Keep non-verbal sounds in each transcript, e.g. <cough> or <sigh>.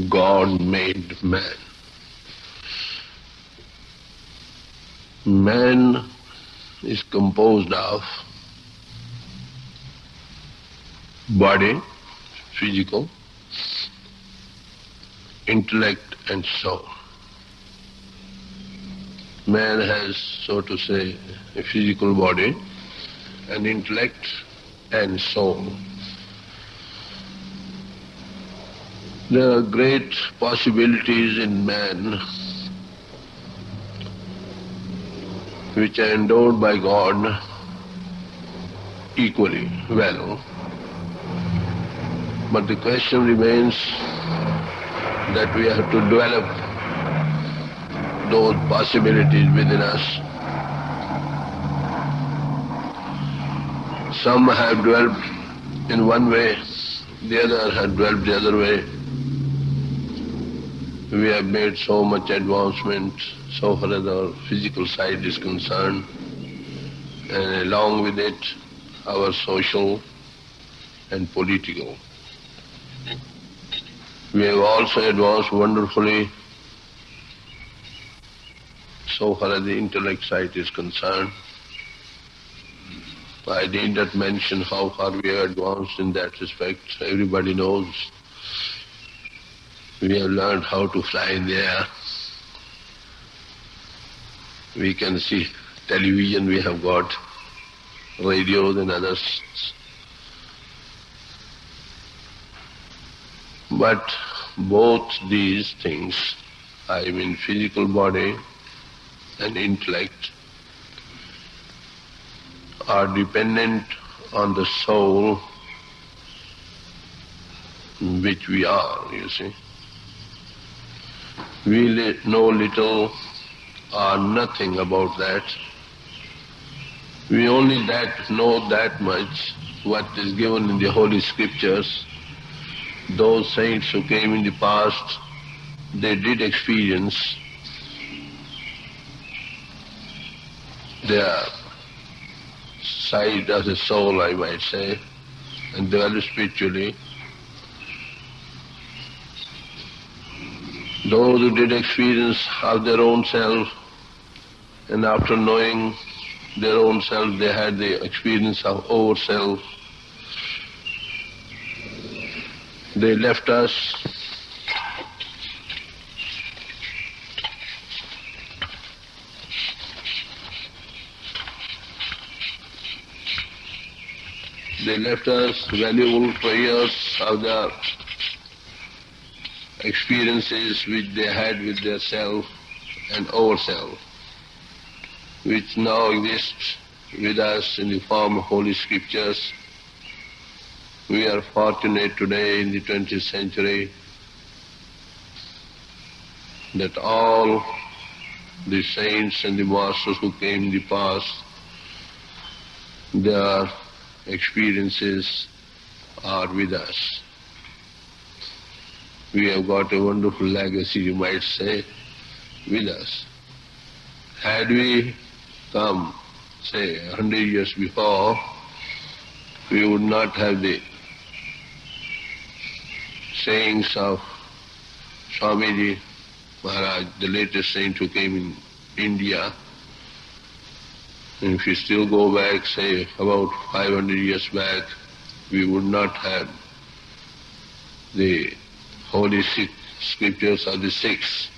God made man. Man is composed of body, physical, intellect and soul. Man has, so to say, a physical body, an intellect and soul. There are great possibilities in man which are endowed by God equally well. But the question remains that we have to develop those possibilities within us. Some have developed in one way, the other have developed the other way. We have made so much advancement so far as our physical side is concerned, and along with it our social and political. We have also advanced wonderfully so far as the intellect side is concerned. I did not mention how far we have advanced in that respect. Everybody knows. We have learned how to fly in the air. We can see television, we have got radios and others. But both these things, I mean physical body and intellect, are dependent on the soul which we are, you see. We know little or nothing about that. We only that know that much what is given in the Holy Scriptures. Those saints who came in the past, they did experience their side of the soul, I might say, and develop spiritually. Those who did experience of their own self, and after knowing their own self, they had the experience of our self. They left us They left us valuable prayers of their experiences which they had with their self and ourself, which now exist with us in the form of Holy Scriptures. We are fortunate today in the 20th century that all the saints and the masters who came in the past, their experiences are with us. We have got a wonderful legacy, you might say, with us. Had we come, say, a hundred years before, we would not have the sayings of Swamiji Maharaj, the latest saint who came in India. And if you still go back, say, about 500 years back, we would not have the holy scriptures of the Sikhs,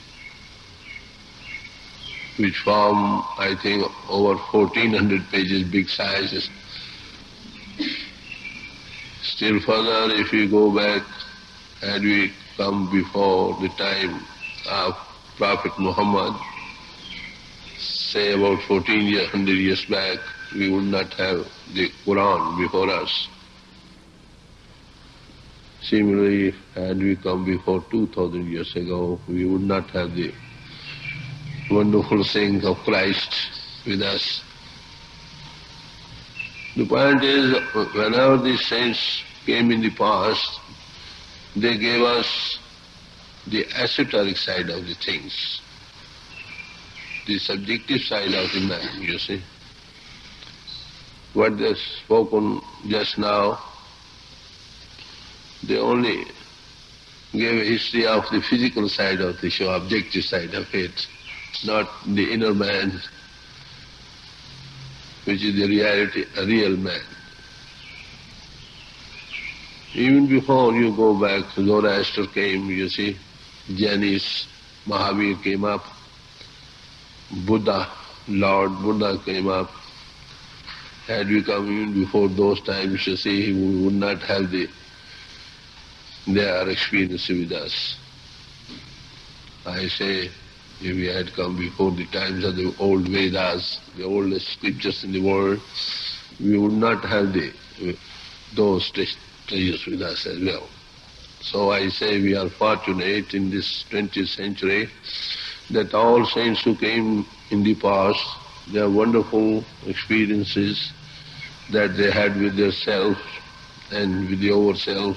which form, I think, over 1400 pages, big sizes. Still further, if you go back, had we come before the time of Prophet Muhammad, say about 1400 years back, we would not have the Quran before us. Similarly, had we come before 2000 years ago, we would not have the wonderful saying of Christ with us. The point is, whenever these saints came in the past, they gave us the esoteric side of the things, the subjective side of the man, you see. What they've spoken just now, they only gave a history of the physical side of the show, objective side of it, not the inner man, which is the reality, a real man. Even before you go back, Zoroaster came, you see, Jainis, Mahavir came up, Buddha, Lord Buddha came up. Had we come even before those times, you see, we would not have the their experience with us. I say, if we had come before the times of the old Vedas, the oldest scriptures in the world, we would not have the, those treasures with us as well. So I say we are fortunate in this 20th century that all saints who came in the past, their wonderful experiences that they had with their self and with the overself,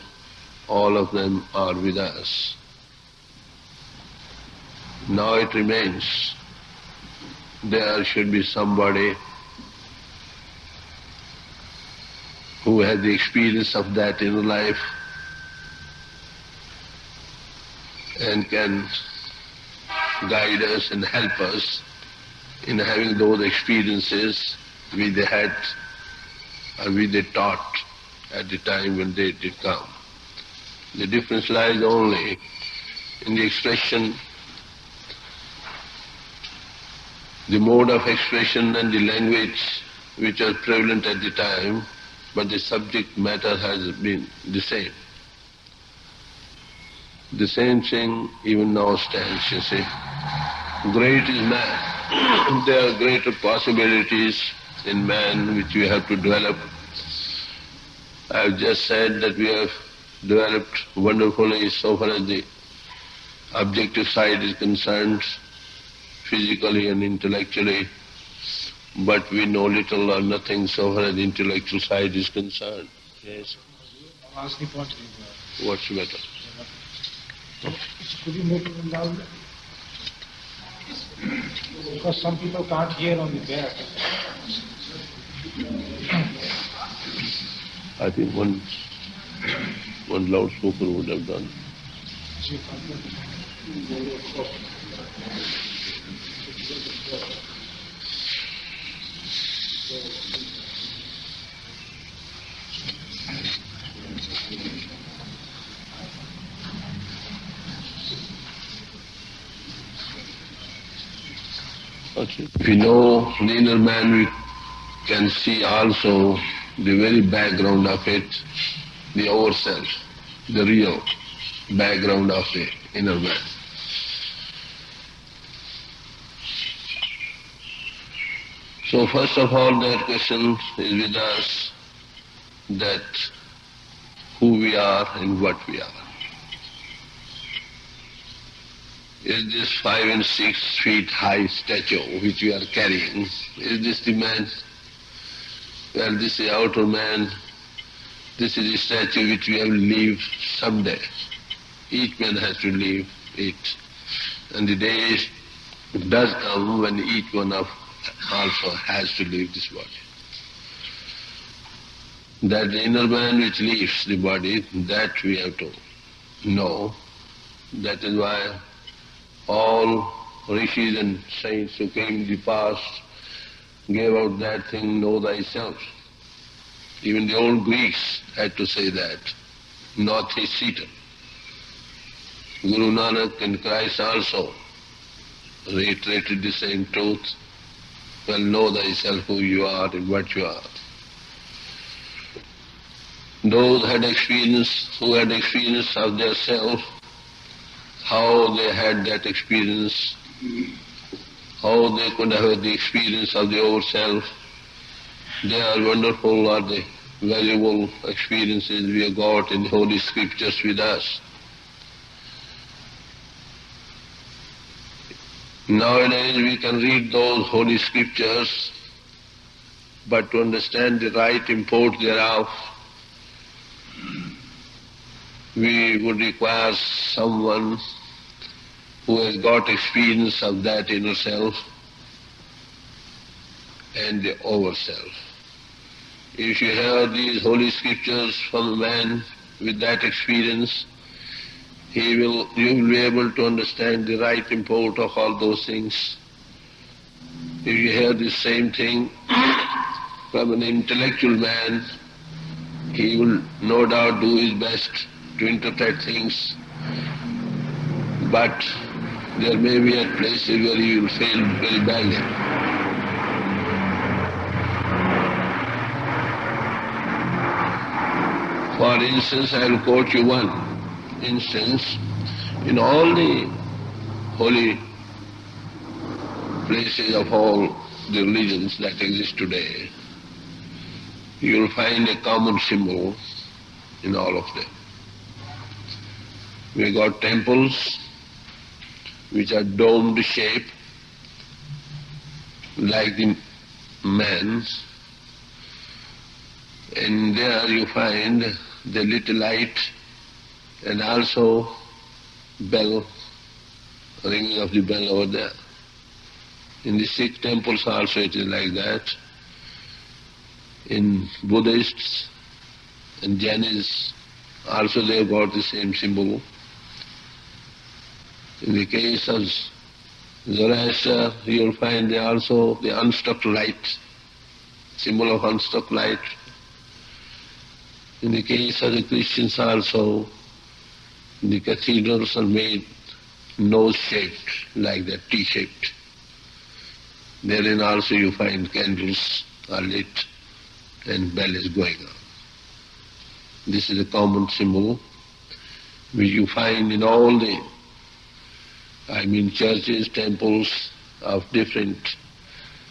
all of them are with us. Now it remains there should be somebody who has the experience of that in life and can guide us and help us in having those experiences which they had or which they taught at the time when they did come. The difference lies only in the expression, the mode of expression and the language which are prevalent at the time, but the subject matter has been the same. The same thing even now stands, you see. Great is man. <clears throat> there are greater possibilities in man which we have to develop. I have just said that we have developed wonderfully so far as the objective side is concerned, physically and intellectually, but we know little or nothing so far as the intellectual side is concerned. Yes. What's the matter? Could you make it louder? Because some people can't hear on the back. I think one one loudspeaker would have done. If we know inner man, we can see also the very background of it, the ourself, the real background of the inner man. So first of all that question is with us that who we are and what we are. Is this five and six feet high statue which we are carrying, is this the man? Well, this is the outer man. This is a statue which we have to leave someday. Each man has to leave it. And the day does come when each one of also has to leave this body. That the inner man which leaves the body, that we have to know. That is why all rishis and saints who came in the past gave out that thing, know thyself. Even the old Greeks had to say that, gnothi seauton. Guru Nanak and Christ also reiterated the same truth. Well, know thyself who you are and what you are. Those had experience, who had experience of their self, how they had that experience, how they could have the experience of the old self. They are wonderful, are the valuable experiences we have got in the Holy Scriptures with us. Nowadays we can read those Holy Scriptures, but to understand the right import thereof, we would require someone who has got experience of that inner self and the over self. If you hear these holy scriptures from a man with that experience, he will, you will be able to understand the right import of all those things. If you hear the same thing from an intellectual man, he will no doubt do his best to interpret things, but there may be a place where he will fail very badly. For instance, I will quote you one instance. In all the holy places of all the religions that exist today, you will find a common symbol in all of them. We got temples which are domed shape like the man's and there you find the little light and also bell, ringing of the bell over there. In the Sikh temples also it is like that. In Buddhists and Jainis also they have got the same symbol. In the case of Zoroaster, you'll find there also the unstuck light, symbol of unstuck light in the case of the Christians also, the cathedrals are made nose-shaped, like that, T-shaped. Therein also you find candles are lit and bell is going on. This is a common symbol which you find in all the, I mean churches, temples of different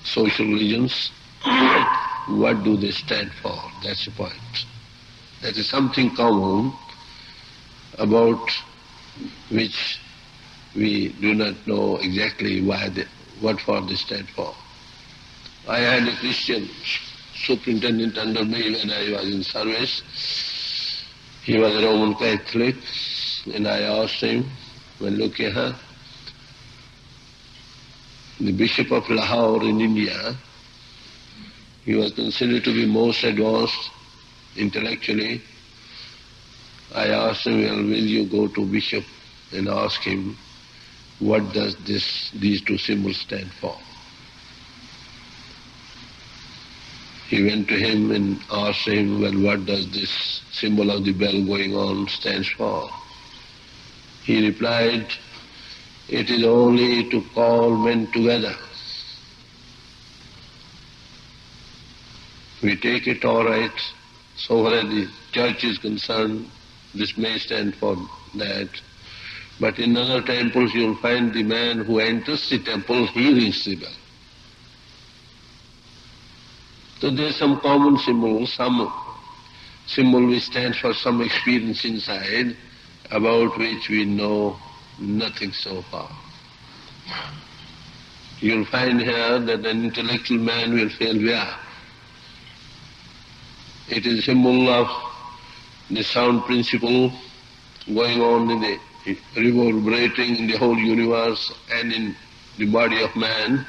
social religions. <coughs> what do they stand for? That's the point. That is something common about which we do not know exactly why what for they stand for. I had a Christian superintendent under me when I was in service. He was a Roman Catholic, and I asked him, well, look here, the Bishop of Lahore in India, he was considered to be most advanced intellectually, I asked him, well, will you go to Bishop and ask him what does this, these two symbols stand for? He went to him and asked him, well, what does this symbol of the bell going on stands for? He replied, it is only to call men together. We take it all right, so far as the church is concerned, this may stand for that. But in other temples you'll find the man who enters the temple, he rings the bell. So there's some common symbol, some symbol which stands for some experience inside, about which we know nothing so far. You'll find here that an intellectual man will feel, yeah, it is a symbol of the sound principle going on in the reverberating in the whole universe and in the body of man.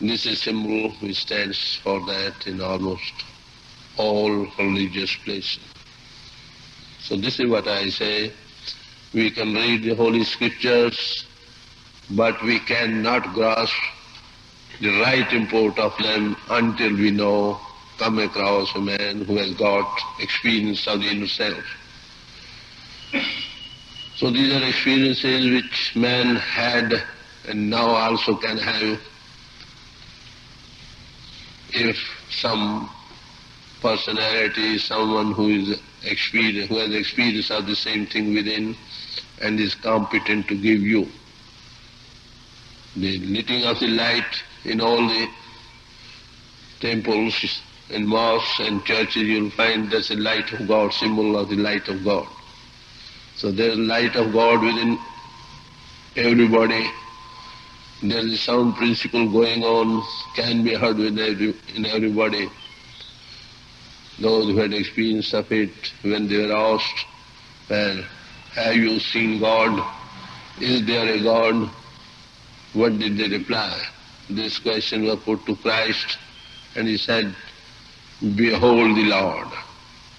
This is a symbol which stands for that in almost all religious places. So this is what I say. We can read the Holy Scriptures, but we cannot grasp the right import of them until we know come across a man who has got experience of the inner self. So these are experiences which man had and now also can have if some personality, someone who is experience, who has experience of the same thing within and is competent to give you. The lighting of the light in all the temples in mosques and churches you'll find there's a light of God, symbol of the light of God. So there's light of God within everybody. There's a sound principle going on, can be heard within every, in everybody. Those who had experience of it, when they were asked, well, have you seen God? Is there a God? What did they reply? This question was put to Christ and he said, Behold the Lord.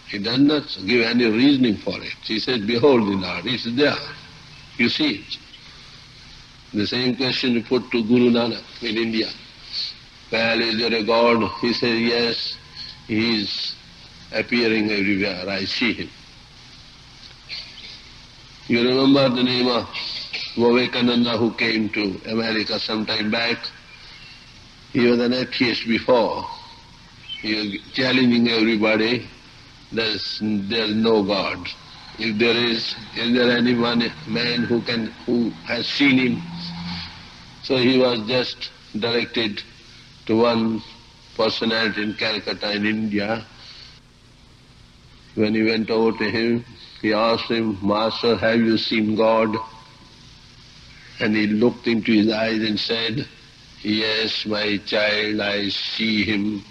He does not give any reasoning for it. He says, behold the Lord, it's there. You see it. The same question you put to Guru Nanak in India. Well, is there a God? He says, yes, he is appearing everywhere. I see him. You remember the name of Vivekananda who came to America some time back? He was an atheist before. Was challenging everybody. There's, there's no God. If there is, is there anyone, man who can, who has seen him? So he was just directed to one personality in Calcutta in India. When he went over to him, he asked him, Master, have you seen God? And he looked into his eyes and said, Yes, my child, I see him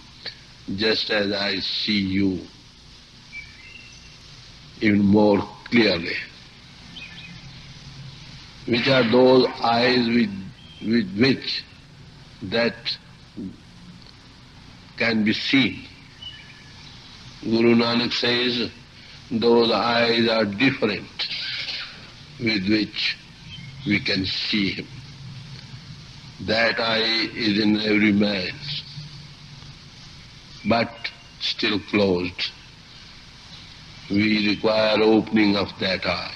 just as I see you, even more clearly. Which are those eyes with, with which that can be seen? Guru Nanak says, those eyes are different with which we can see him. That eye is in every man, but still closed. We require opening of that eye.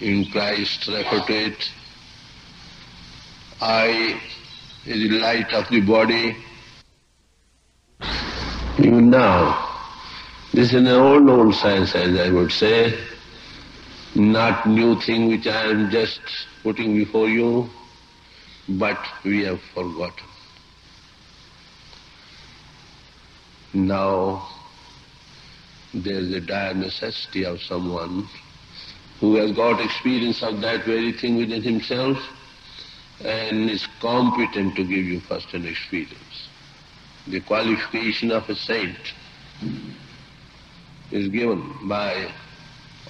In Christ refer to it, eye is the light of the body. Even now, this is an old, old science, as I would say, not new thing which I am just putting before you but we have forgotten. Now there is a dire necessity of someone who has got experience of that very thing within himself and is competent to give you first an experience. The qualification of a saint is given by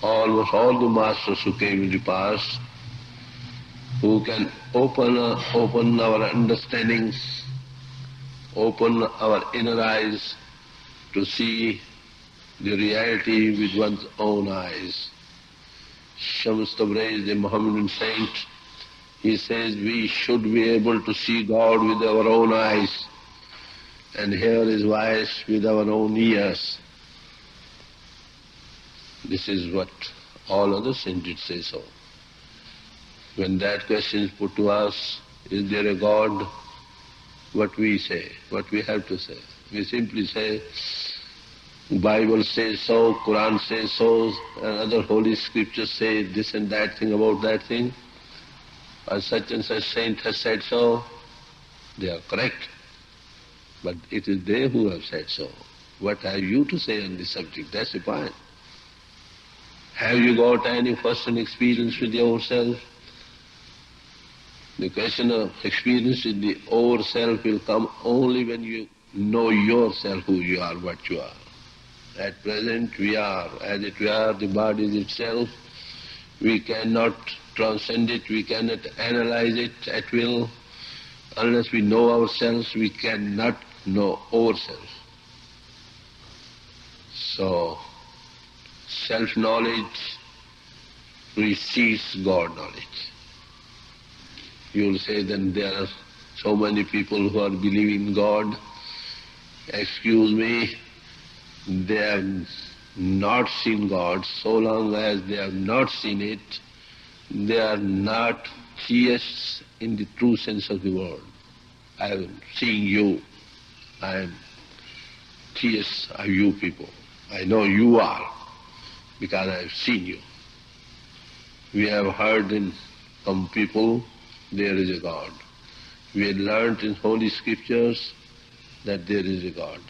almost all the masters who came in the past who can open, open our understandings, open our inner eyes to see the reality with one's own eyes. Shams Tabriz, the Mohammedan saint, he says we should be able to see God with our own eyes and hear His voice with our own ears. This is what all other saints did say so. When that question is put to us, is there a God? What we say, what we have to say. We simply say, Bible says so, Quran says so, and other holy scriptures say this and that thing about that thing. Or such and such saint has said so. They are correct. But it is they who have said so. What have you to say on this subject? That's the point. Have you got any first-hand experience with yourself? The question of experience with the over self will come only when you know yourself who you are, what you are. At present we are, as it were, the body is itself. We cannot transcend it, we cannot analyze it at will. Unless we know ourselves, we cannot know ourselves. So, self-knowledge precedes God knowledge. You will say then there are so many people who are believing God. Excuse me, they have not seen God. So long as they have not seen it, they are not theists in the true sense of the word. I am seeing you. I am theists are you people. I know you are because I have seen you. We have heard in some people there is a God. We have learnt in Holy Scriptures that there is a God.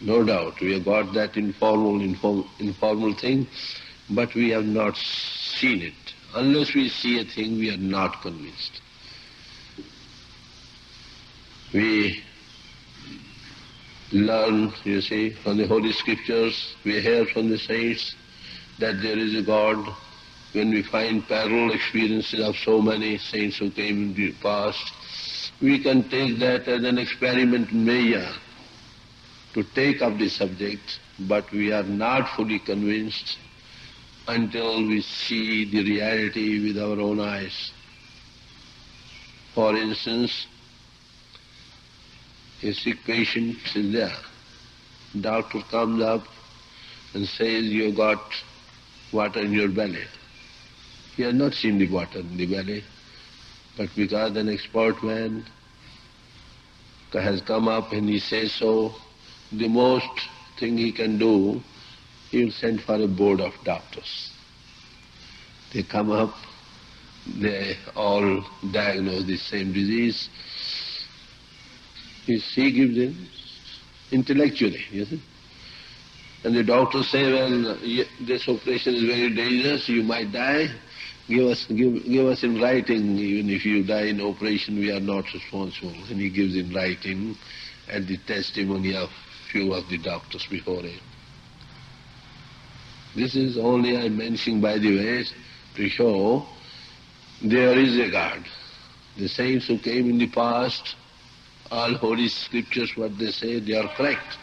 No doubt, we have got that informal, inform, informal thing, but we have not seen it. Unless we see a thing, we are not convinced. We learn, you see, from the Holy Scriptures, we hear from the saints that there is a God, when we find parallel experiences of so many saints who came in the past, we can take that as an experiment Maya to take up the subject, but we are not fully convinced until we see the reality with our own eyes. For instance, a sick patient is there. Doctor comes up and says, you got water in your belly. He has not seen the water in the belly, but because an expert man has come up and he says so, the most thing he can do, he will send for a board of doctors. They come up, they all diagnose the same disease. He gives in intellectually, you see. And the doctors say, well, this operation is very dangerous, you might die. Give us, give, give us in writing, even if you die in operation, we are not responsible. And he gives in writing and the testimony of few of the doctors before him. This is only I'm mentioning by the way to show there is a God. The saints who came in the past, all holy scriptures, what they say, they are correct.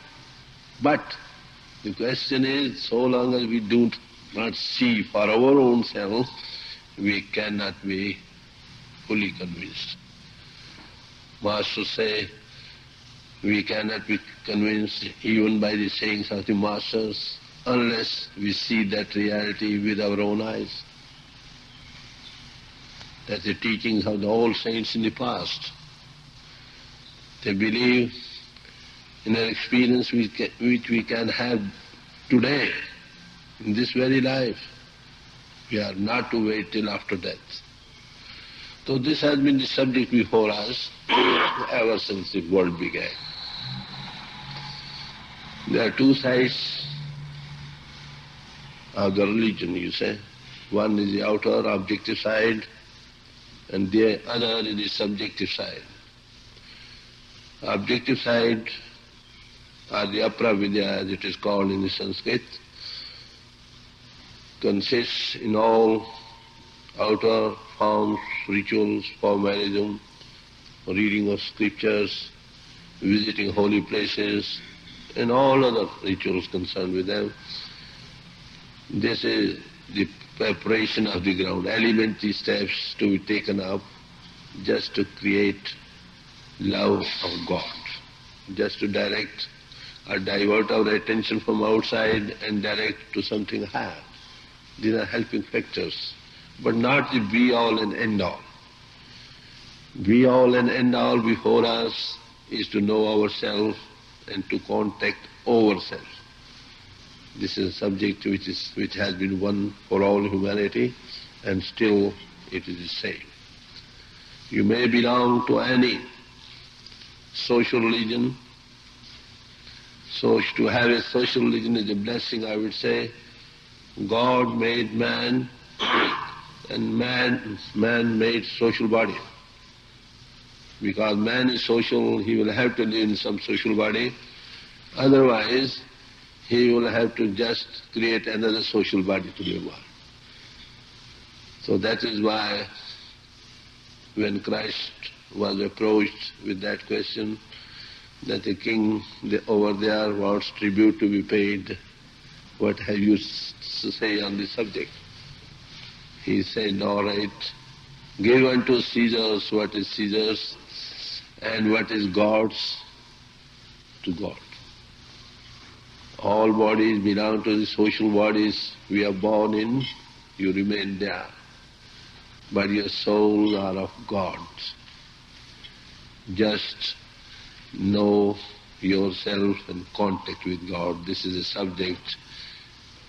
But the question is, so long as we do not see for our own self, we cannot be fully convinced. Masters say, we cannot be convinced even by the sayings of the Masters unless we see that reality with our own eyes. That's the teachings of the old saints in the past. They believe in an experience which we can have today, in this very life. We are not to wait till after death. So this has been the subject before us <coughs> ever since the world began. There are two sides of the religion, you say. One is the outer objective side and the other is the subjective side. Objective side or the apara vidya as it is called in the Sanskrit, consists in all outer forms, rituals, formalism, reading of scriptures, visiting holy places, and all other rituals concerned with them. This is the preparation of the ground, elementary steps to be taken up just to create love of God, just to direct or divert our attention from outside and direct to something higher. These are helping factors, but not the be-all and end-all. Be-all and end-all before us is to know ourselves and to contact ourselves. This is a subject which, is, which has been one for all humanity and still it is the same. You may belong to any social religion, so to have a social religion is a blessing, I would say. God made man and man, man made social body. Because man is social, he will have to live in some social body. Otherwise, he will have to just create another social body to live on. So that is why when Christ was approached with that question, that the king over there wants tribute to be paid. What have you to say on this subject? He said, all right, give unto Caesar's what is Caesar's and what is God's to God. All bodies belong to the social bodies we are born in, you remain there. But your souls are of God. Just know yourself and contact with God. This is a subject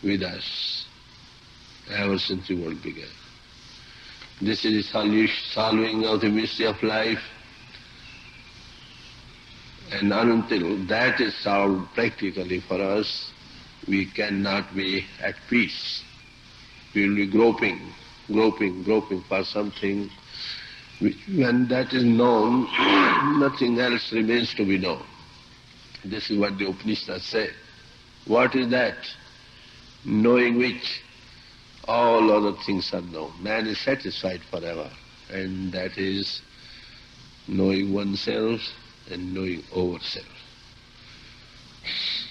with us ever since the world began. This is the solving of the mystery of life. And until that is solved practically for us, we cannot be at peace. We will be groping, groping, groping for something which when that is known, <clears throat> nothing else remains to be known. This is what the Upanishads say. What is that? Knowing which all other things are known. Man is satisfied forever, and that is knowing oneself and knowing ourselves.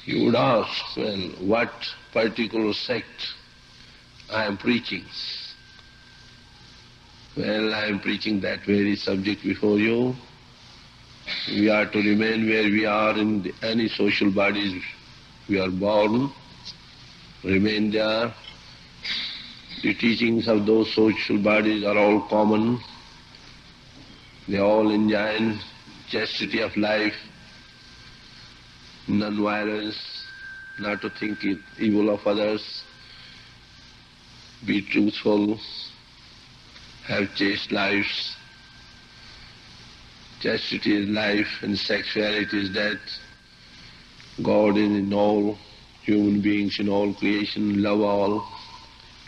You would ask, well, what particular sect I am preaching? Well, I am preaching that very subject before you. We are to remain where we are in the, any social bodies we are born, remain there. The teachings of those social bodies are all common. They all enjoy chastity of life, non-violence, not to think evil of others, be truthful, have chaste lives. Chastity is life and sexuality is death. God is in all human beings, in all creation, love all,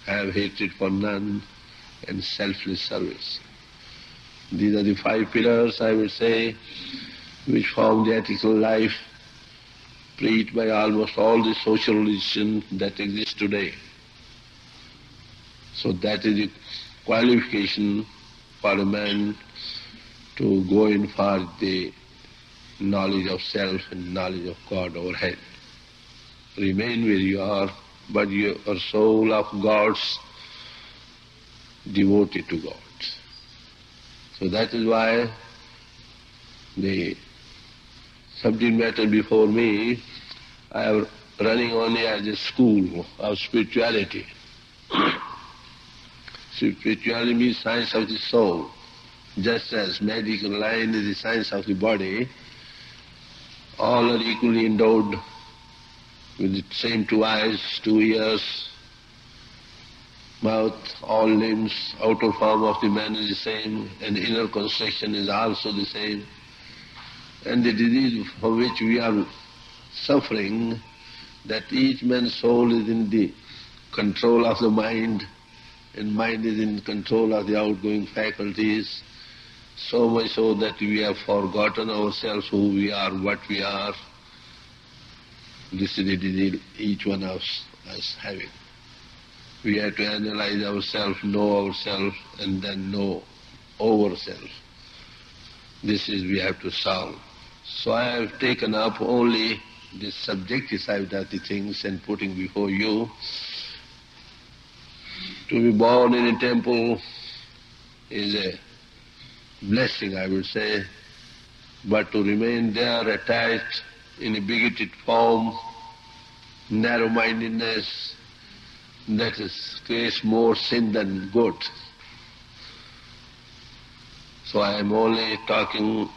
have hatred for none, and selfless service. These are the five pillars, I would say, which form the ethical life preached by almost all the social religions that exist today. So that is the qualification for a man to go in for the knowledge of self and knowledge of God overhead. Remain where you are, but you are soul of God's devoted to God. So that is why the subject matter before me, I am running only as a school of spirituality. <coughs> spirituality means science of the soul. Just as medical line is the science of the body, all are equally endowed with the same two eyes, two ears, mouth, all limbs, outer form of the man is the same, and inner construction is also the same. And the disease for which we are suffering, that each man's soul is in the control of the mind, and mind is in control of the outgoing faculties, so much so that we have forgotten ourselves who we are, what we are. This is the disease each one of us having. We have to analyze ourselves, know ourselves, and then know ourselves. This is we have to solve. So I have taken up only the subjective side of the things and putting before you. To be born in a temple is a blessing, I would say, but to remain there attached in a bigoted form, narrow-mindedness, that is, creates more sin than good. So I am only talking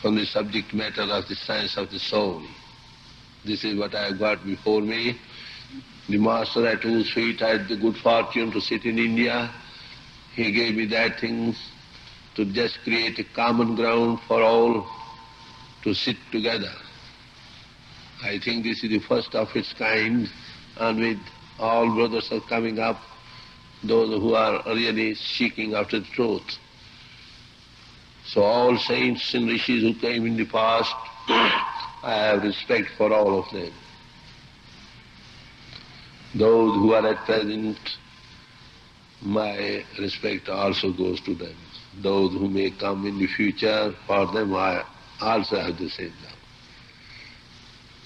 from the subject matter of the science of the soul. This is what I have got before me. The master at whose feet I had the good fortune to sit in India, he gave me that thing to just create a common ground for all to sit together. I think this is the first of its kind and with all brothers are coming up, those who are really seeking after the truth. So all saints and rishis who came in the past, I have respect for all of them. Those who are at present, my respect also goes to them. Those who may come in the future, for them I also have the same love.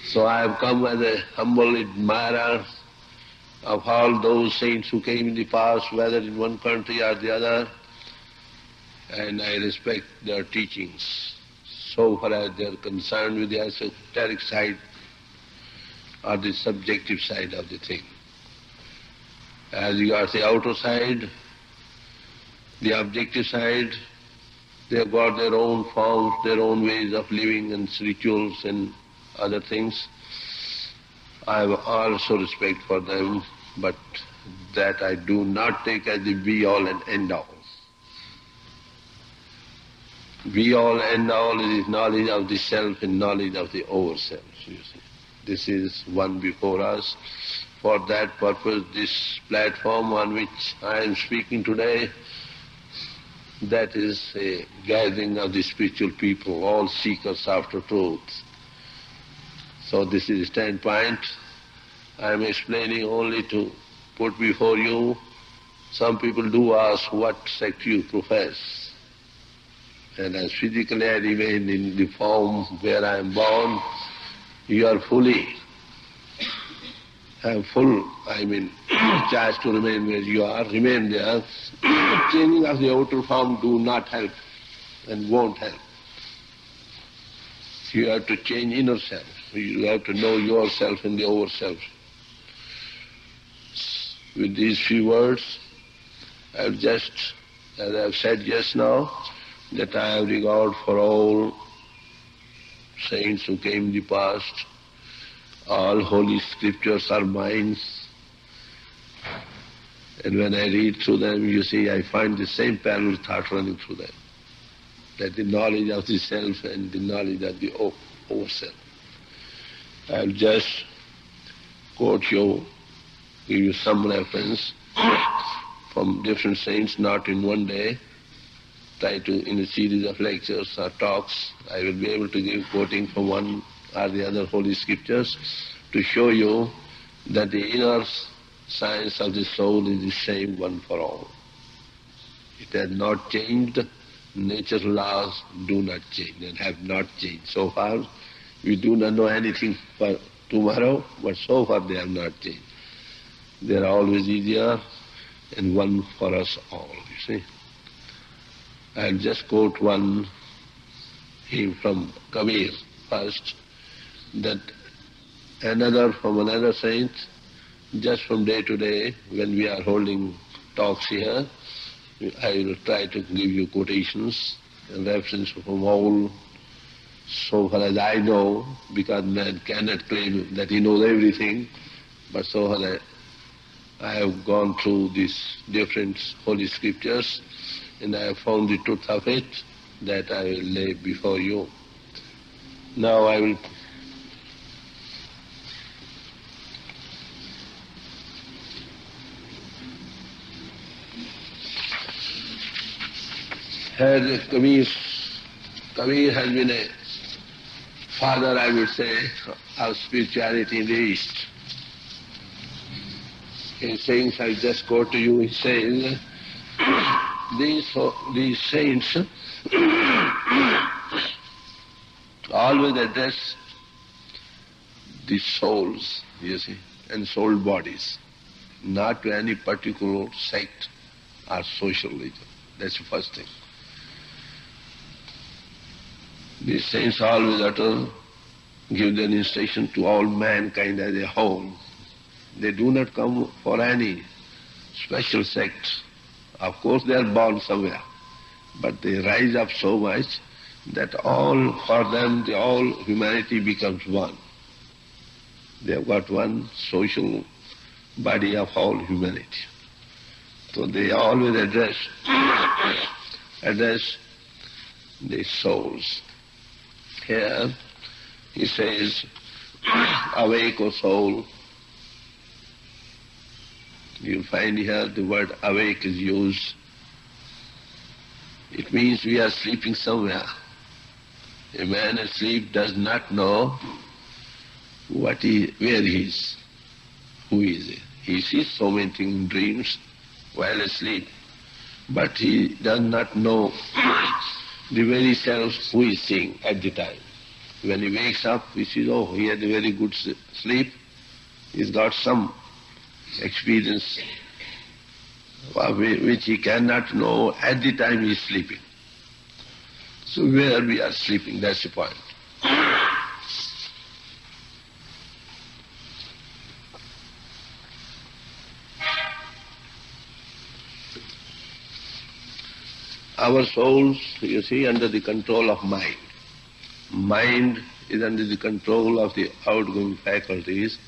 So I have come as a humble admirer of all those saints who came in the past, whether in one country or the other, and I respect their teachings so far as they are concerned with the esoteric side or the subjective side of the thing. As regards the outer side, the objective side, they have got their own forms, their own ways of living and rituals and other things. I have also respect for them, but that I do not take as the be-all and end-all. Be-all, end-all is knowledge of the self and knowledge of the overself, you see. This is one before us. For that purpose, this platform on which I am speaking today, that is a gathering of the spiritual people, all seekers after truth. So this is the standpoint. I am explaining only to put before you. Some people do ask what sect you profess. And as physically I remain in the form where I am born, you are fully, have full, I mean, <coughs> chance to remain where you are, remain there. <coughs> Changing of the outer form do not help and won't help. You have to change inner self. You have to know yourself and the over self. With these few words, I've just, as I've said just now, that I have regard for all saints who came in the past. All holy scriptures are mine. And when I read through them, you see, I find the same parallel thought running through them. That the knowledge of the self and the knowledge of the over self. I'll just quote you, give you some reference from different saints, not in one day, try to, in a series of lectures or talks, I will be able to give quoting from one or the other holy scriptures to show you that the inner science of the soul is the same one for all. It has not changed. Nature's laws do not change and have not changed. So far, we do not know anything for tomorrow, but so far they have not changed. They are always easier and one for us all, you see. I'll just quote one hymn from Kabir first, that another from another saint, just from day to day, when we are holding talks here, I will try to give you quotations and reference from all, so far as I know, because man cannot claim that he knows everything, but so far as I have gone through these different holy scriptures, and I have found the truth of it that I will lay before you. Now I will has Kabir, Kabir has been a father, I would say, of spirituality in the East. In sayings I just quote to you, he says, these, these saints <coughs> always address the souls, you see, and soul bodies, not to any particular sect or social religion. That's the first thing. These saints always utter, give their instruction to all mankind as a whole. They do not come for any special sect of course they are born somewhere, but they rise up so much that all, for them, the all humanity becomes one. They have got one social body of all humanity. So they always address, <coughs> address the souls. Here he says, <clears throat> awake, O soul, you find here the word awake is used. It means we are sleeping somewhere. A man asleep does not know what he, where he is, who is he. He sees so many things in dreams while asleep, but he does not know <clears throat> the very self who is seeing at the time. When he wakes up, he sees, oh, he had a very good sleep. He's got some experience which he cannot know at the time he is sleeping. So where we are sleeping, that's the point. Our souls, you see, under the control of mind. Mind is under the control of the outgoing faculties.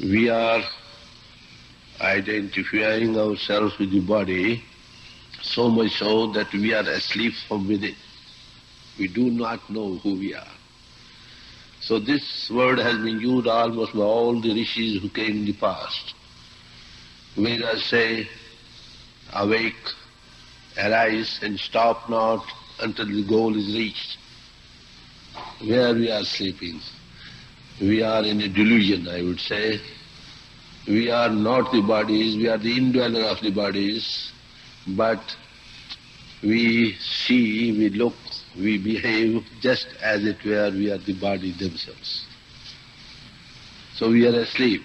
We are identifying ourselves with the body so much so that we are asleep from within. We do not know who we are. So this word has been used almost by all the rishis who came in the past. Vedas say, awake, arise and stop not until the goal is reached. Where we are sleeping. We are in a delusion, I would say, we are not the bodies, we are the indweller of the bodies, but we see, we look, we behave just as it were we are the body themselves. So we are asleep.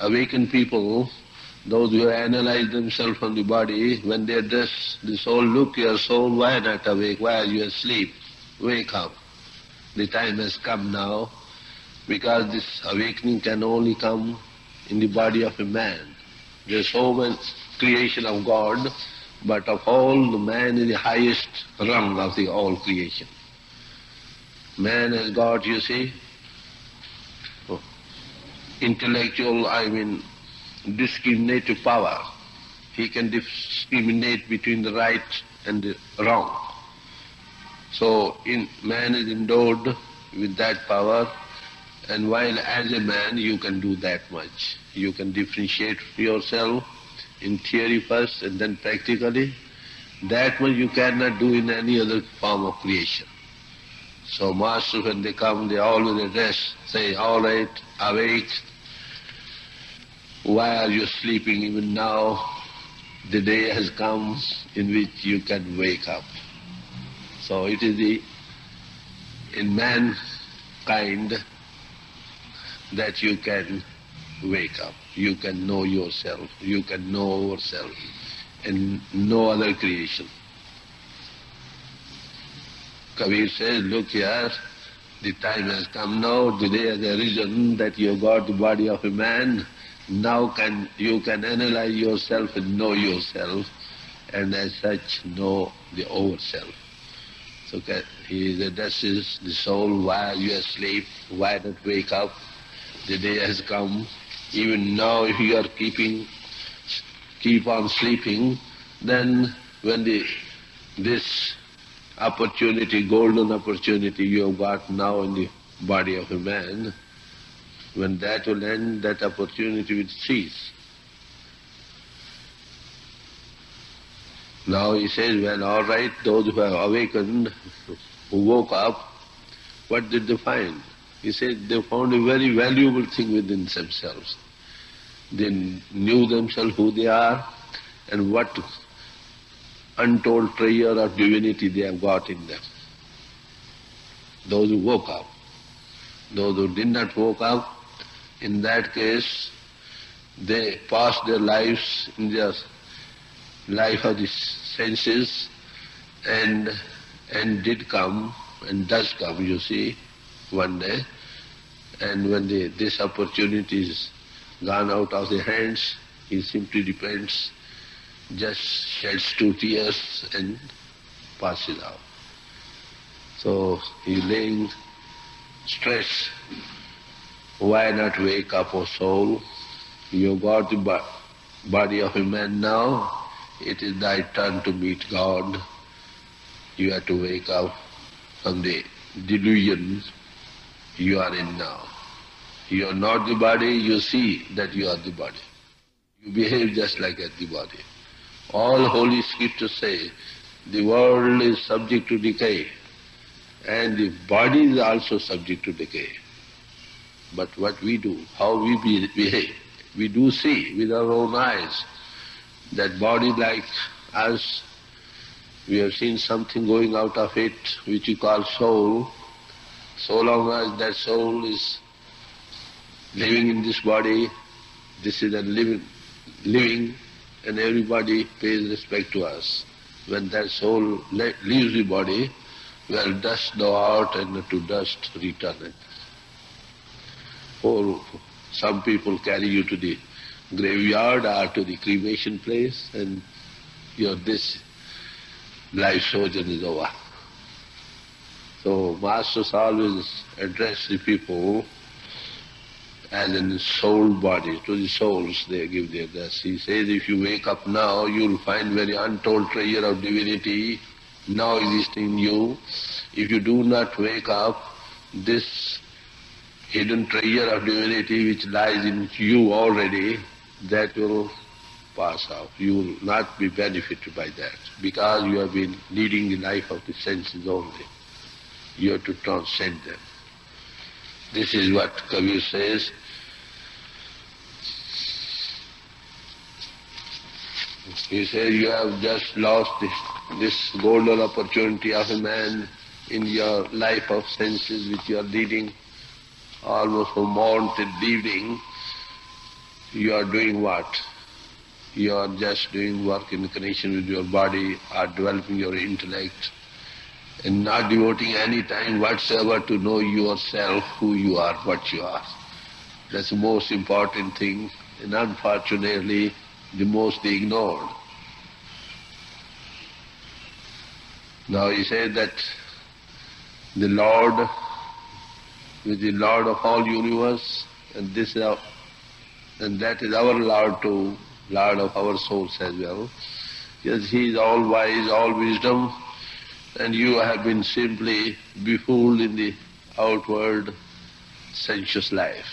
Awakened people, those who analyze themselves from the body, when they address the soul, look, your soul, why not awake? Why are you asleep? Wake up. The time has come now, because this awakening can only come in the body of a man. There is so much creation of God, but of all, the man is the highest rung of the all creation. Man has got, you see, oh. intellectual, I mean, discriminative power. He can discriminate between the right and the wrong. So in, man is endowed with that power and while as a man you can do that much. You can differentiate yourself in theory first and then practically. That much you cannot do in any other form of creation. So masters when they come they always address, say, all right, awake, why are you sleeping even now? The day has come in which you can wake up. So it is the, in mankind that you can wake up. You can know yourself. You can know yourself and no other creation. Kabir says, look here, the time has come now, the day has arisen that you got the body of a man, now can you can analyze yourself and know yourself, and as such know the over self. So he addresses the soul, why you are asleep, why not wake up? The day has come. Even now if you are keeping keep on sleeping, then when the this opportunity, golden opportunity you have got now in the body of a man, when that will end, that opportunity will cease. Now he says, well, all right, those who have awakened, who woke up, what did they find? He said they found a very valuable thing within themselves. They knew themselves who they are and what untold treasure of divinity they have got in them. Those who woke up. Those who did not woke up, in that case, they pass their lives in their life of the senses and and did come and does come, you see, one day. And when the, this opportunity is gone out of their hands, he simply depends, just sheds two tears and passes out. So he's laying stress why not wake up, O soul? You got the body of a man now. It is thy turn to meet God. You have to wake up from the delusions you are in now. You are not the body, you see that you are the body. You behave just like the body. All holy scriptures say the world is subject to decay and the body is also subject to decay. But what we do, how we behave, we do see with our own eyes that body like us, we have seen something going out of it which we call soul. So long as that soul is living in this body, this is a living, living and everybody pays respect to us. When that soul leaves the body, well, dust thou out and to dust return. Or some people carry you to the graveyard or to the cremation place and your this life sojourn is over. So masters always address the people as in soul body, to the souls they give the address. He says if you wake up now, you'll find very untold treasure of divinity now existing in you. If you do not wake up, this hidden treasure of divinity which lies in you already, that will pass out. You will not be benefited by that because you have been leading the life of the senses only. You have to transcend them. This is what Kabir says. He says you have just lost this, this golden opportunity of a man in your life of senses which you are leading almost from morning till evening, you are doing what? You are just doing work in connection with your body, are developing your intellect, and not devoting any time whatsoever to know yourself, who you are, what you are. That's the most important thing, and unfortunately, the most ignored. Now he said that the Lord is the Lord of all universe, and this is our, and that is our Lord too, Lord of our souls as well. Yes, He is all wise, all wisdom, and you have been simply befooled in the outward sensuous life.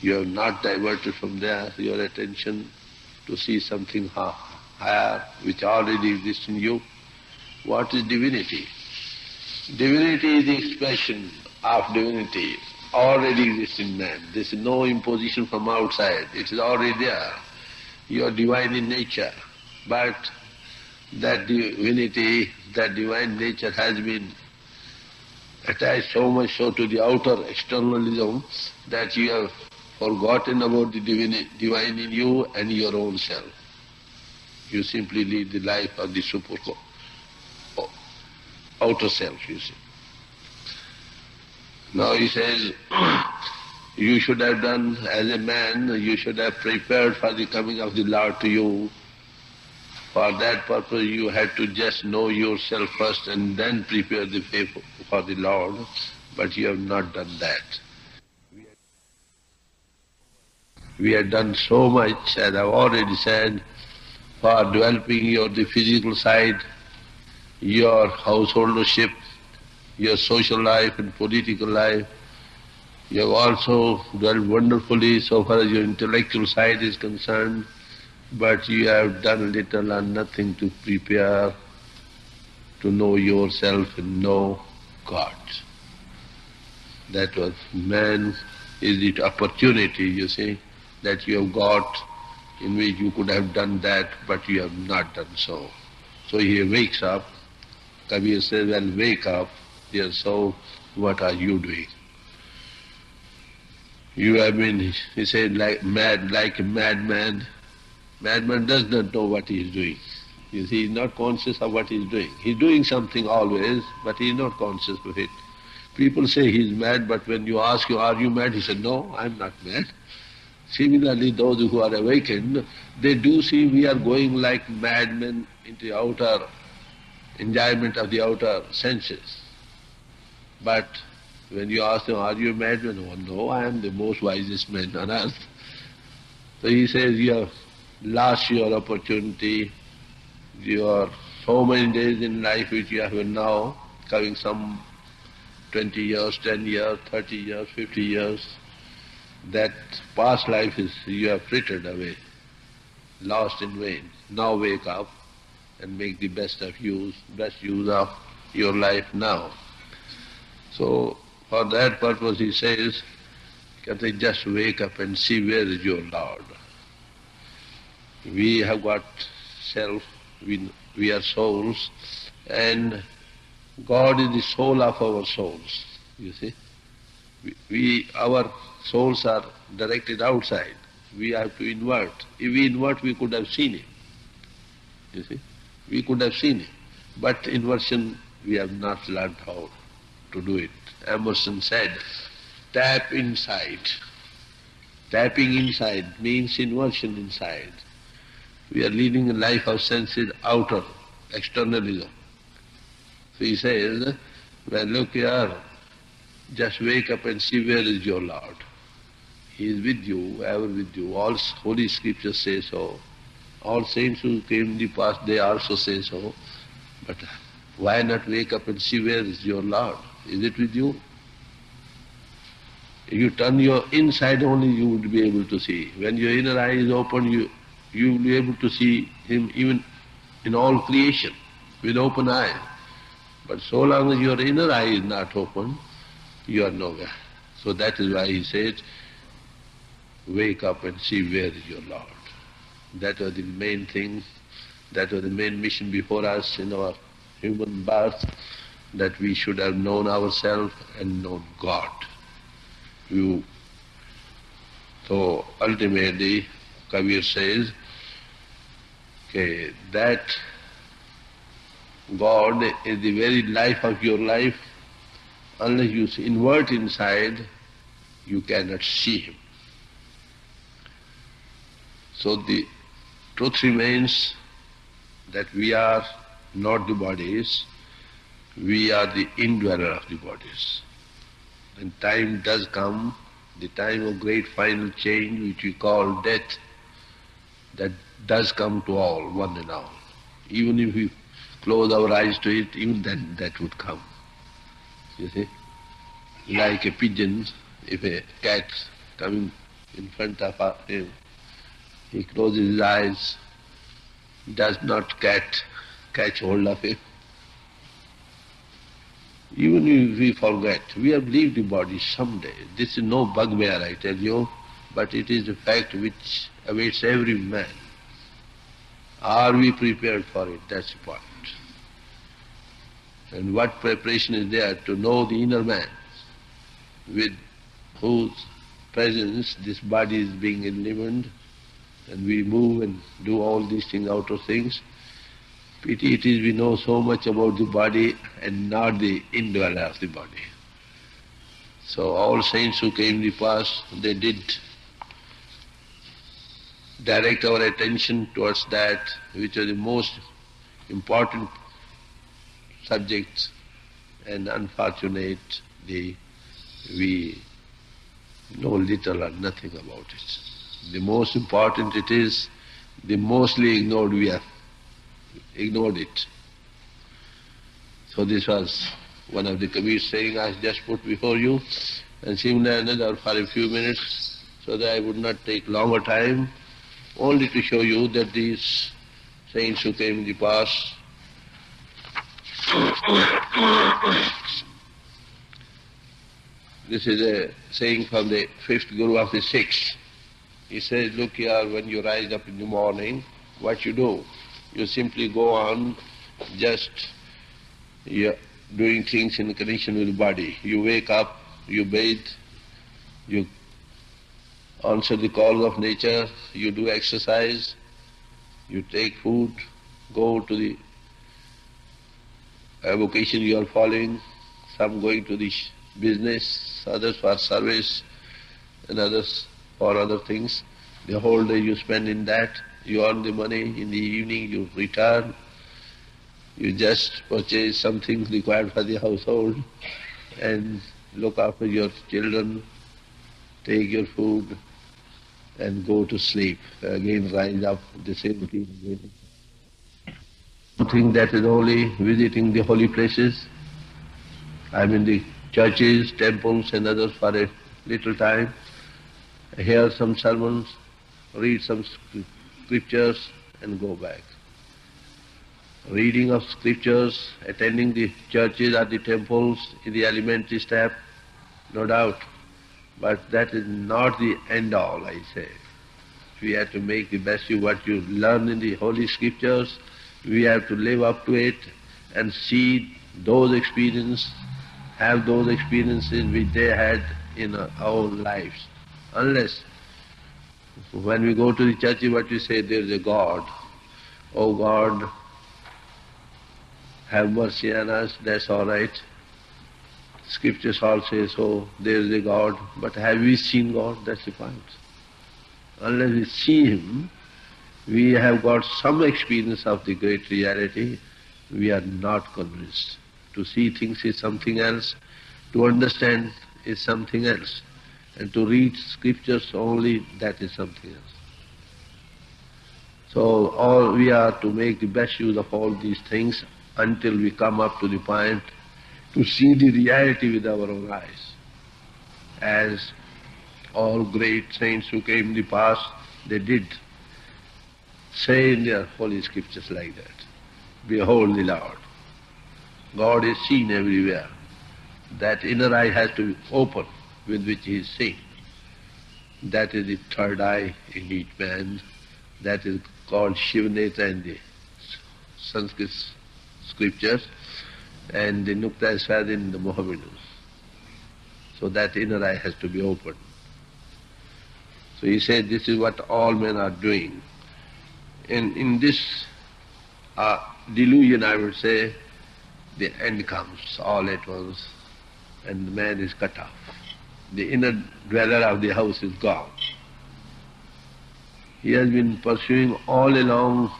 You have not diverted from there your attention to see something higher which already exists in you. What is divinity? Divinity is the expression of divinity already exists in man. There is no imposition from outside. It is already there. You are divine in nature. But that divinity, that divine nature has been attached so much so to the outer externalism that you have forgotten about the divine in you and your own self. You simply lead the life of the super outer self, you see. Now he says, <clears throat> you should have done as a man, you should have prepared for the coming of the Lord to you. For that purpose you had to just know yourself first and then prepare the way for the Lord, but you have not done that. We have done so much, as I've already said, for developing your the physical side, your householdership, your social life and political life. You have also done wonderfully so far as your intellectual side is concerned, but you have done little and nothing to prepare to know yourself and know God. That was man is the opportunity, you see, that you have got in which you could have done that, but you have not done so. So he wakes up Kabir says, well, wake up, dear soul, what are you doing? You have been, he said, like mad, like a madman. Madman does not know what he is doing. You see, he is not conscious of what he is doing. He is doing something always, but he is not conscious of it. People say he is mad, but when you ask him, are you mad? He said, no, I am not mad. Similarly, those who are awakened, they do see we are going like madmen into outer enjoyment of the outer senses. But when you ask them, are you madman? Oh, no, I am the most wisest man on earth. So he says, you have lost your opportunity, your so many days in life which you have now, coming some 20 years, 10 years, 30 years, 50 years, that past life is, you have frittered away, lost in vain. Now wake up and make the best of use, best use of your life now. So for that purpose he says, can they just wake up and see where is your Lord. We have got self, we, we are souls, and God is the soul of our souls, you see. We, we, our souls are directed outside. We have to invert. If we invert, we could have seen Him, you see we could have seen it. But inversion, we have not learned how to do it. Emerson said, tap inside. Tapping inside means inversion inside. We are leading a life of senses outer, externalism. So he says, well look here, just wake up and see where is your Lord. He is with you, ever with you. All holy scriptures say so. All saints who came in the past, they also say so. But why not wake up and see where is your Lord? Is it with you? If you turn your inside only, you would be able to see. When your inner eye is open, you, you will be able to see Him even in all creation, with open eye. But so long as your inner eye is not open, you are nowhere. So that is why he says, wake up and see where is your Lord. That was the main thing, that was the main mission before us in our human birth, that we should have known ourselves and known God. You, so ultimately, Kabir says okay, that God is the very life of your life. Unless you invert inside, you cannot see Him. So the truth remains that we are not the bodies, we are the indweller of the bodies. When time does come, the time of great final change which we call death, that does come to all, one and all. Even if we close our eyes to it, even then that would come. You see? Like a pigeon, if a cat coming in front of him, he closes his eyes, does not cat catch hold of him. Even if we forget, we have leave the body someday. This is no bugbear, I tell you, but it is a fact which awaits every man. Are we prepared for it? That's the point. And what preparation is there to know the inner man with whose presence this body is being illumined and we move and do all these things, outer things. Pity it is we know so much about the body and not the indweller of the body. So all saints who came in the past, they did direct our attention towards that which are the most important subjects and unfortunately we know little or nothing about it. The most important it is, the mostly ignored we have ignored it. So this was one of the Kabir's saying I just put before you and similar another for a few minutes so that I would not take longer time only to show you that these saints who came in the past <coughs> this is a saying from the fifth Guru of the Sikhs. He says, look here, when you rise up in the morning, what you do? You simply go on just yeah, doing things in connection with the body. You wake up, you bathe, you answer the call of nature, you do exercise, you take food, go to the vocation you are following, some going to the business, others for service, and others for other things. The whole day you spend in that, you earn the money, in the evening you return, you just purchase something required for the household and look after your children, take your food and go to sleep. Again rise up, the same thing again. Think that is only visiting the holy places. I mean the churches, temples and others for a little time, hear some sermons, read some scriptures and go back. Reading of scriptures, attending the churches or the temples in the elementary step, no doubt, but that is not the end all, I say. We have to make the best of what you learn in the holy scriptures, we have to live up to it and see those experiences, have those experiences which they had in our own lives. Unless when we go to the church, what we say, there is a God. Oh God, have mercy on us, that's all right. Scriptures all say so, there is a God, but have we seen God? That's the point. Unless we see Him, we have got some experience of the great reality, we are not convinced. To see things is something else, to understand is something else, and to read scriptures only, that is something else. So all we are to make the best use of all these things until we come up to the point to see the reality with our own eyes. As all great saints who came in the past, they did say in their holy scriptures like that. Behold the Lord. God is seen everywhere. That inner eye has to be open with which he is seen. That is the third eye in each man. That is called Shivanetra in the Sanskrit scriptures. and the Nukta is found in the Mohammedans. So that inner eye has to be opened. So he said this is what all men are doing. And in this uh, delusion, I would say, the end comes all at once and the man is cut off. The inner dweller of the house is God. He has been pursuing all along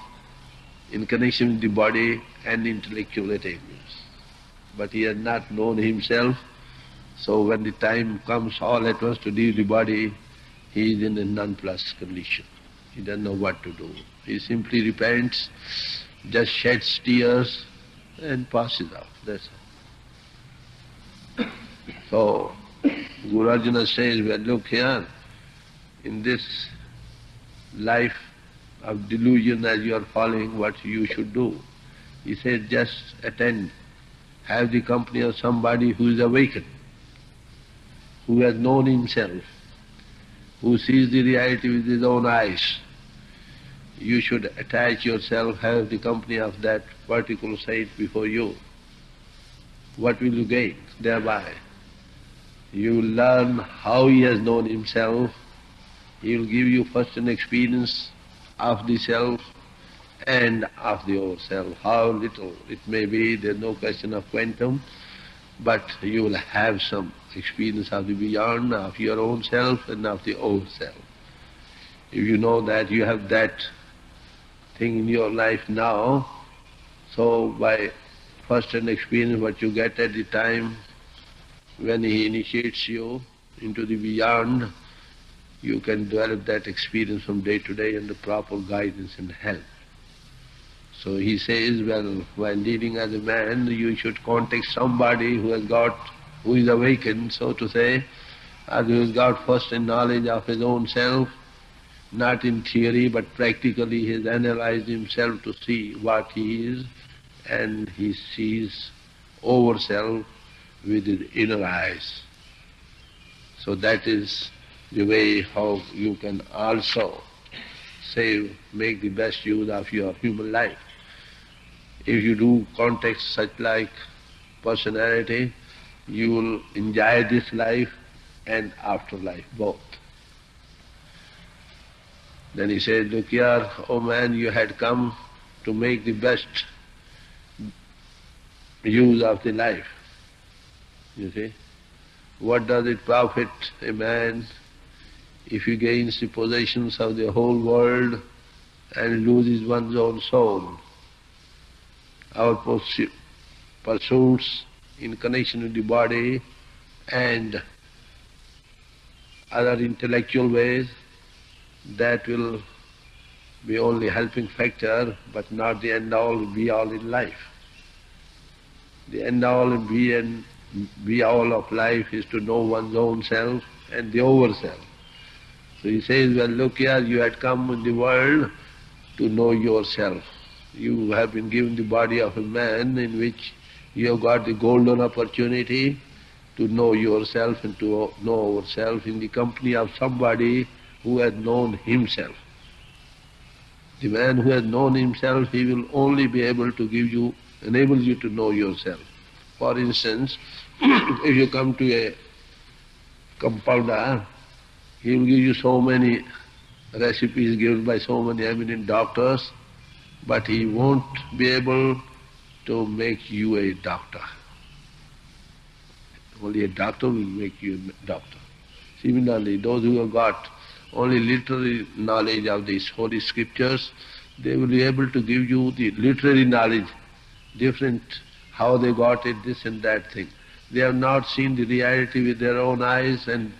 in connection with the body and intellectual attainments. But he has not known himself, so when the time comes all at once to leave the body, he is in a nonplussed condition. He doesn't know what to do. He simply repents, just sheds tears and passes out. That's all. <coughs> So, Guru says, well, look here, in this life of delusion as you are following what you should do. He says, just attend, have the company of somebody who is awakened, who has known himself, who sees the reality with his own eyes. You should attach yourself, have the company of that particular saint before you. What will you gain thereby? You will learn how he has known himself. He will give you first an experience of the self and of the old self. How little it may be, there's no question of quantum, but you will have some experience of the beyond, of your own self and of the old self. If you know that you have that thing in your life now, so by first an experience what you get at the time when he initiates you into the beyond, you can develop that experience from day to day the proper guidance and help. So he says, well, while leading as a man, you should contact somebody who has got, who is awakened, so to say, who has got first a knowledge of his own self, not in theory, but practically he has analyzed himself to see what he is, and he sees over self with his inner eyes. So that is the way how you can also say, make the best use of your human life. If you do context such like personality, you will enjoy this life and afterlife both. Then he said, look here, oh man, you had come to make the best use of the life. You see? What does it profit a man if he gains the possessions of the whole world and loses one's own soul? Our pursuits in connection with the body and other intellectual ways, that will be only helping factor, but not the end all be all in life. The end all and be and be all of life is to know one's own self and the over self. So he says, well look here, you had come in the world to know yourself. You have been given the body of a man in which you have got the golden opportunity to know yourself and to know ourselves in the company of somebody who has known himself. The man who has known himself, he will only be able to give you, enable you to know yourself. For instance, if you come to a compounder, ah, he will give you so many recipes given by so many eminent doctors, but he won't be able to make you a doctor. Only a doctor will make you a doctor. Similarly, those who have got only literary knowledge of these holy scriptures, they will be able to give you the literary knowledge, different how they got it, this and that thing. They have not seen the reality with their own eyes and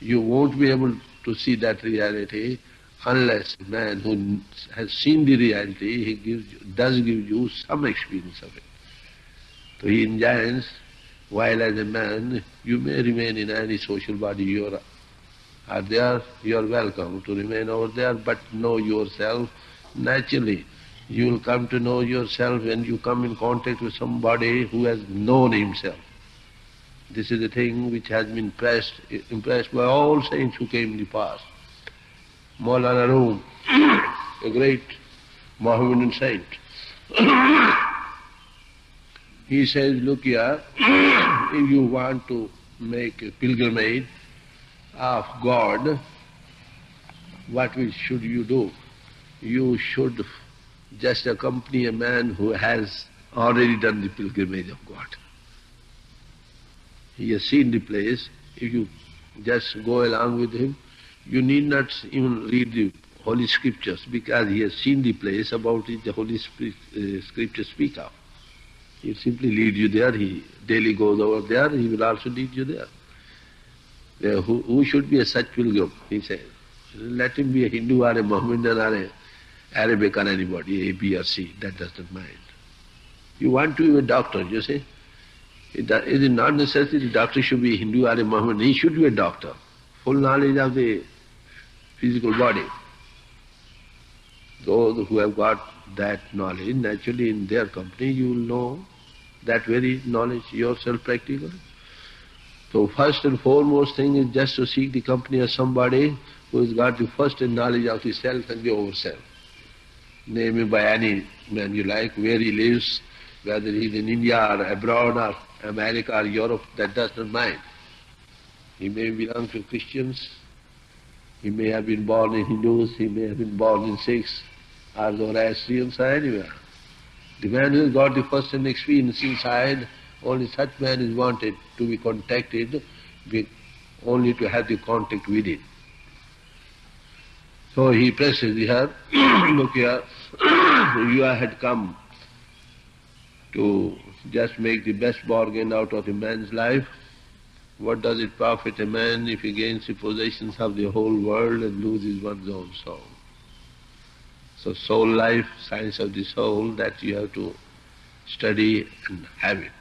you won't be able to see that reality unless a man who has seen the reality, he gives you, does give you some experience of it. So he enjoys, while as a man you may remain in any social body you are, are there, you are welcome to remain over there, but know yourself naturally. You will come to know yourself when you come in contact with somebody who has known himself. This is the thing which has been impressed, impressed by all saints who came in the past. Maulana Rum, a great Mohammedan saint. He says, look here, if you want to make a pilgrimage of God, what should you do? You should just accompany a man who has already done the pilgrimage of God. He has seen the place. If you just go along with him, you need not even read the Holy Scriptures because he has seen the place about which the Holy Spi- uh, Scriptures speak of. He'll simply lead you there. He daily goes over there. He will also lead you there. Who, who should be a such pilgrim? He says. Let him be a Hindu or a Mohammedan or a Arabic or anybody, A, B or C. That doesn't mind. You want to be a doctor, you see. It it is not necessary the doctor should be Hindu or a Mohammedan. He should be a doctor. Full knowledge of the physical body. Those who have got that knowledge, naturally in their company you will know that very knowledge yourself practically. So first and foremost thing is just to seek the company of somebody who has got the first knowledge of the self and the overself. Name him by any man you like, where he lives, whether he's in India or abroad or America or Europe, that does not mind. He may belong to Christians, he may have been born in Hindus, he may have been born in Sikhs, or Zoroastrians or anywhere. The man who has got the first hand experience inside, only such man is wanted to be contacted, be, only to have the contact with it. So he presses here, <coughs> look here, <coughs> you had come to just make the best bargain out of a man's life. What does it profit a man if he gains the possessions of the whole world and loses one's own soul? So soul life, science of the soul, that you have to study and have it.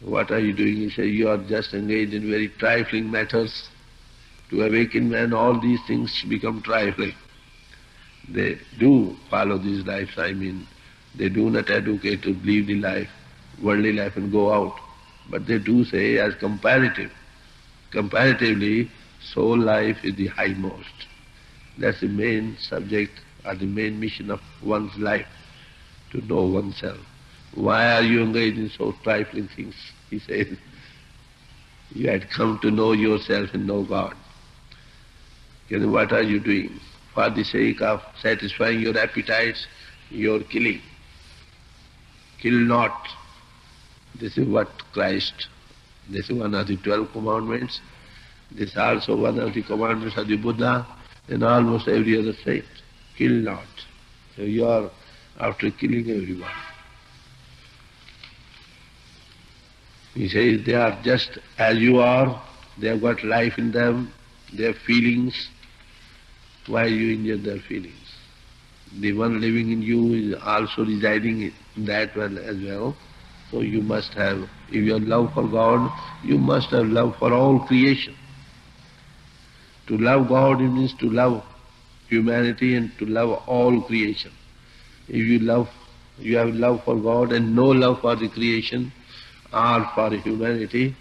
What are you doing? He says, you are just engaged in very trifling matters. To awaken man, all these things become trifling. They do follow these lives, I mean, they do not advocate to leave the life, worldly life and go out. But they do say as comparative. Comparatively, soul life is the highmost. That's the main subject or the main mission of one's life, to know oneself. Why are you engaged in so trifling things? <laughs> He says, you had come to know yourself and know God. Then what are you doing? For the sake of satisfying your appetites, you're killing. Kill not. This is what Christ, this is one of the twelve commandments. This also one of the commandments of the Buddha and almost every other saint. Kill not. So you are after killing everyone. He says they are just as you are, they have got life in them, have feelings. Why you injure their feelings? The one living in you is also residing in that one as well. So you must have, if you have love for God, you must have love for all creation. To love God means to love humanity and to love all creation. If you love, you have love for God and no love for the creation or for humanity,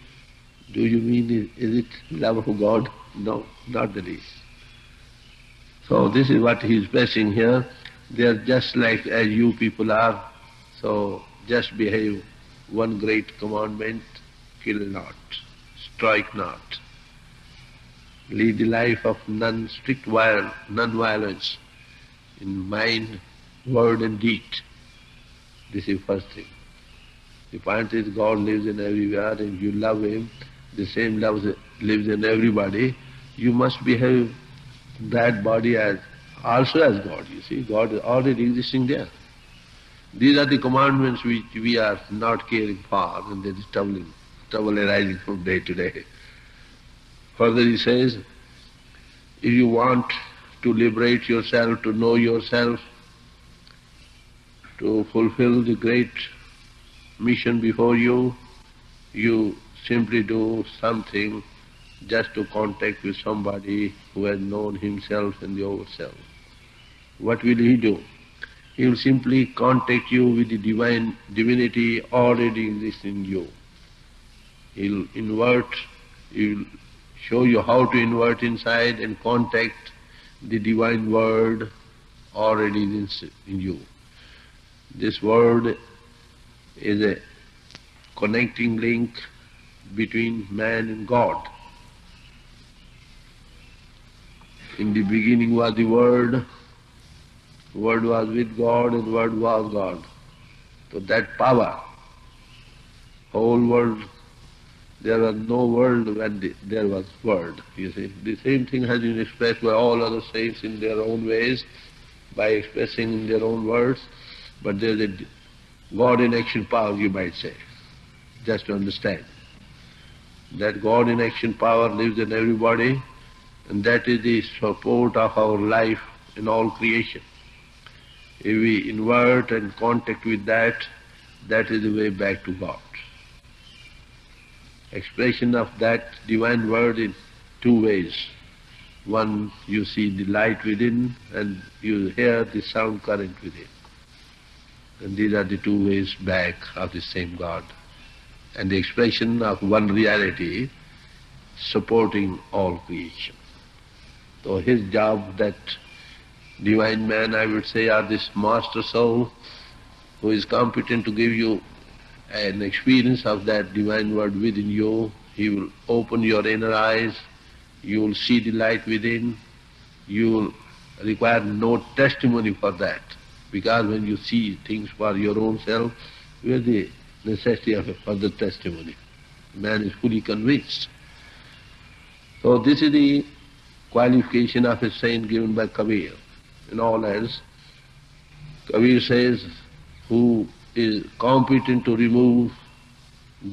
do you mean is, it love for God? No, not the least. So this is what he is pressing here. They are just like as you people are. So just behave. One great commandment, kill not, strike not. Lead the life of non strict viol- non-violence in mind, word and deed. This is first thing. The point is God lives in everywhere and you love Him, the same love lives in everybody. You must behave that body as also as God, you see. God is already existing there. These are the commandments which we are not caring for and there is troubling, trouble arising from day to day. Further he says, if you want to liberate yourself, to know yourself, to fulfill the great mission before you, you simply do something just to contact with somebody who has known himself and the overself. What will he do? He will simply contact you with the divine divinity already exists in you. He'll invert, he'll show you how to invert inside and contact the divine word already in, in you. This word is a connecting link between man and God. In the beginning was the Word, Word was with God and Word was God. So that power, whole world, there was no world when the, there was Word, you see. The same thing has been expressed by all other saints in their own ways, by expressing in their own words, but there's a God in action power, you might say, just to understand. That God in action power lives in everybody, and that is the support of our life in all creation. If we invert and contact with that, that is the way back to God. Expression of that divine word in two ways. One, you see the light within and you hear the sound current within. And these are the two ways back of the same God. And the expression of one reality supporting all creation. So his job, that divine man, I would say, or this master soul, who is competent to give you an experience of that divine word within you, he will open your inner eyes, you will see the light within, you will require no testimony for that. Because when you see things for your own self, where the necessity of a further testimony? Man is fully convinced. So this is the qualification of a saint given by Kabir. In all else, Kabir says, who is competent to remove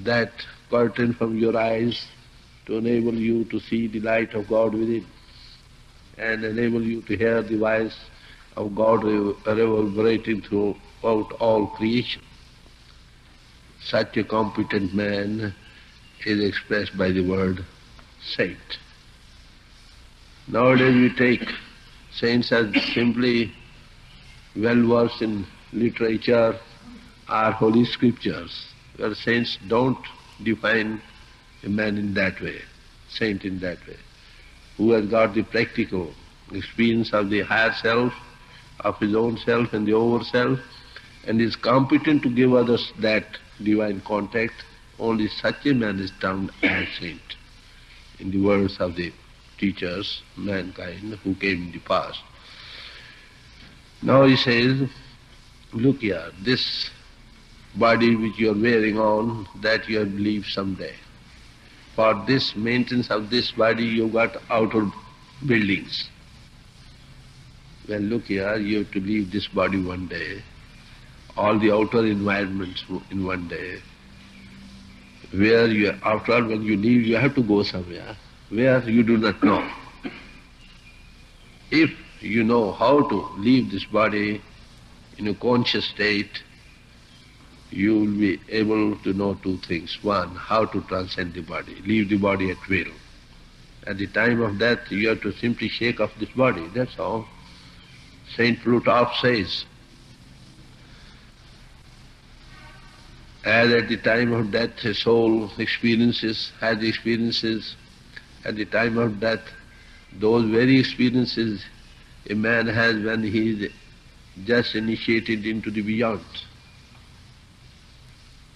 that curtain from your eyes to enable you to see the light of God within and enable you to hear the voice of God reverberating throughout all creation. Such a competent man is expressed by the word saint. Nowadays we take saints as simply well versed in literature or holy scriptures, where saints don't define a man in that way, saint in that way, who has got the practical experience of the higher self, of his own self and the over self, and is competent to give others that divine contact, only such a man is termed as saint, in the words of the teachers, mankind, who came in the past. Now he says, look here, this body which you are wearing on, that you have to leave someday. For this maintenance of this body, you got outer buildings. Well, look here, you have to leave this body one day, all the outer environments in one day. Where you, after all, when you leave, you have to go somewhere, where you do not know. If you know how to leave this body in a conscious state, you will be able to know two things. One, how to transcend the body, leave the body at will. At the time of death, you have to simply shake off this body, that's all. Saint Plutarch says, as at the time of death a soul experiences, has experiences, at the time of death, those very experiences a man has when he is just initiated into the beyond.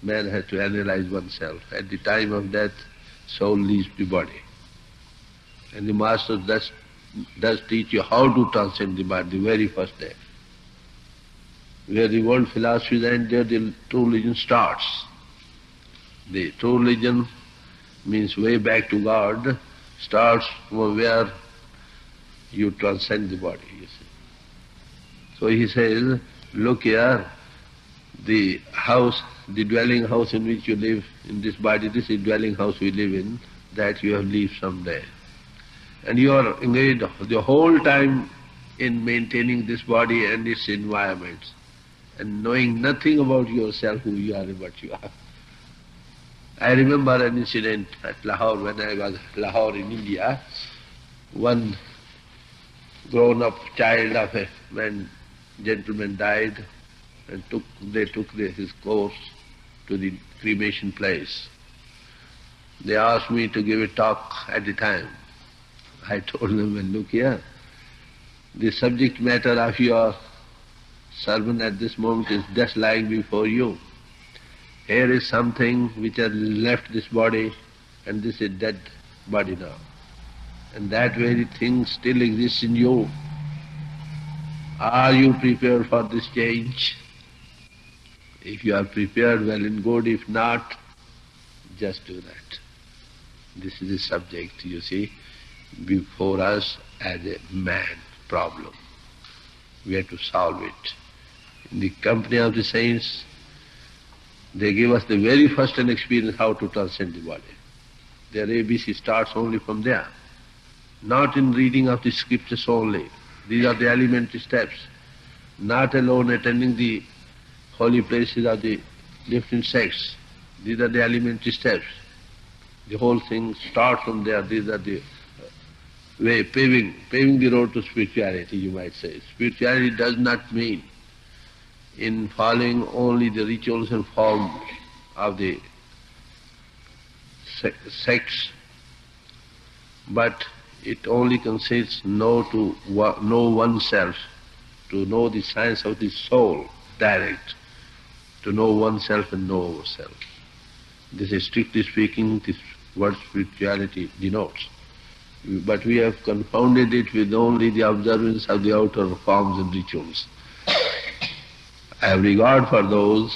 Man has to analyze oneself. At the time of death, soul leaves the body. And the Master does, does teach you how to transcend the body the very first day. Where the world philosophy ends, there the true religion starts. The true religion means way back to God, starts from where you transcend the body, you see. So he says, look here, the house, the dwelling house in which you live in this body, this is dwelling house we live in, that you have leave someday. And you are engaged the whole time in maintaining this body and its environments, and knowing nothing about yourself, who you are and what you are. I remember an incident at Lahore when I was Lahore in India. One grown-up child of a man, gentleman died, and took, they took the, his corpse to the cremation place. They asked me to give a talk at the time. <laughs> I told them, well, look here, the subject matter of your sermon at this moment is just lying before you. Here is something which has left this body and this is dead body now. And that very thing still exists in you. Are you prepared for this change? If you are prepared, well and good. If not, just do that. This is the subject, you see, before us as a man problem. We have to solve it. In the company of the saints, they give us the very first experience how to transcend the body. Their ABC starts only from there, not in reading of the scriptures only. These are the elementary steps. Not alone attending the holy places of the different sects. These are the elementary steps. The whole thing starts from there. These are the uh, way, paving, paving the road to spirituality, you might say. Spirituality does not mean in following only the rituals and forms of the sects, but it only consists know to know oneself, to know the science of the soul direct, to know oneself and know ourselves. This is strictly speaking, this word spirituality denotes. But we have confounded it with only the observance of the outer forms and rituals. I have regard for those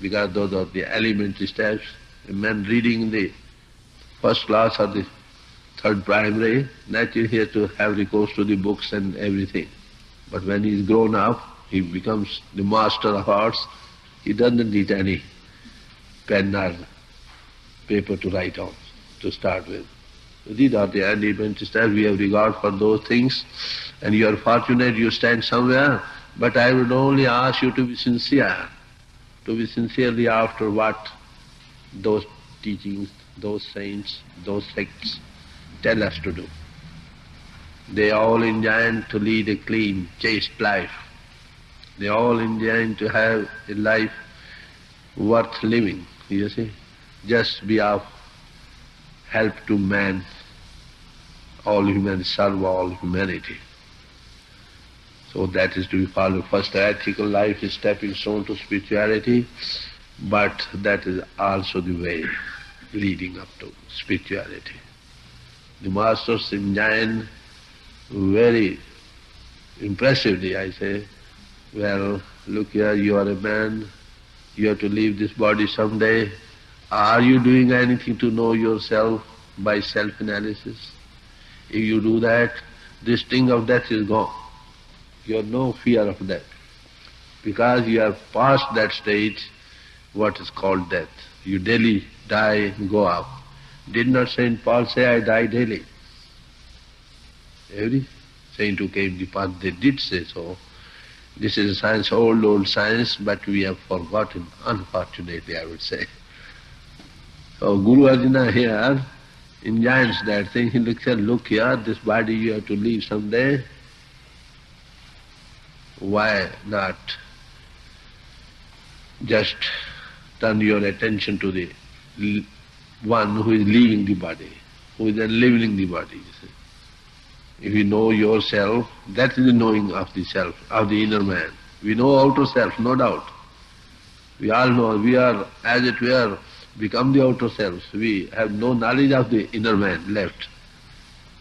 because those are the elementary steps. A man reading the first class or the third primary, naturally he has to have recourse to the books and everything. But when he is grown up, he becomes the master of arts, he doesn't need any pen or paper to write on, to start with. So these are the elementary steps. We have regard for those things, and you are fortunate you stand somewhere but I would only ask you to be sincere, to be sincerely after what those teachings, those saints, those sects tell us to do. They all enjoin to lead a clean, chaste life. They all enjoin to have a life worth living, you see. Just be of help to man, all humanity, serve all humanity. So that is to be followed. First, ethical life is stepping stone to spirituality, but that is also the way leading up to spirituality. The master enjoin very impressively, I say, well, look here, you are a man, you have to leave this body someday. Are you doing anything to know yourself by self-analysis? If you do that, this thing of death is gone. You have no fear of death. Because you have passed that stage, what is called death. You daily die and go up. Did not Saint Paul say, I die daily? Every saint who came the path, they did say so. This is a science, old, old science, but we have forgotten, unfortunately, I would say. So Guru Arjan here enjoins that thing. He looks at, look here, this body you have to leave someday why not just turn your attention to the one who is leaving the body, who is enlivening the body. If you know yourself, that is the knowing of the self, of the inner man. We know outer self, no doubt. We all know, we are, as it were, become the outer selves. We have no knowledge of the inner man left.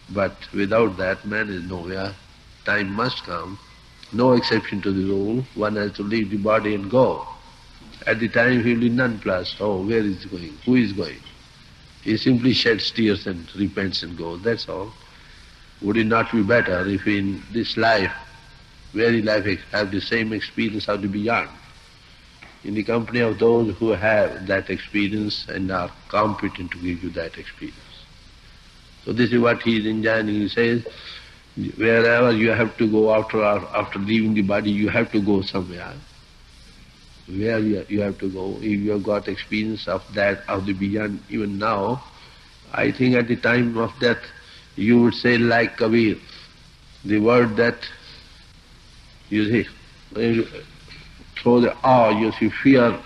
But without that, man is nowhere. Time must come no exception to the rule. One has to leave the body and go. At the time he will be nonplussed. Oh, where is he going? Who is going? He simply sheds tears and repents and goes. That's all. Would it not be better if in this life, very life, have the same experience of the beyond? In the company of those who have that experience and are competent to give you that experience. So this is what he is enjoining. He says, Wherever you have to go after after leaving the body, you have to go somewhere. Where you, have to go. If you have got experience of that, of the beyond, even now, I think at the time of death, you would say like Kabir, the word that, you see, you throw the awe, you see, fear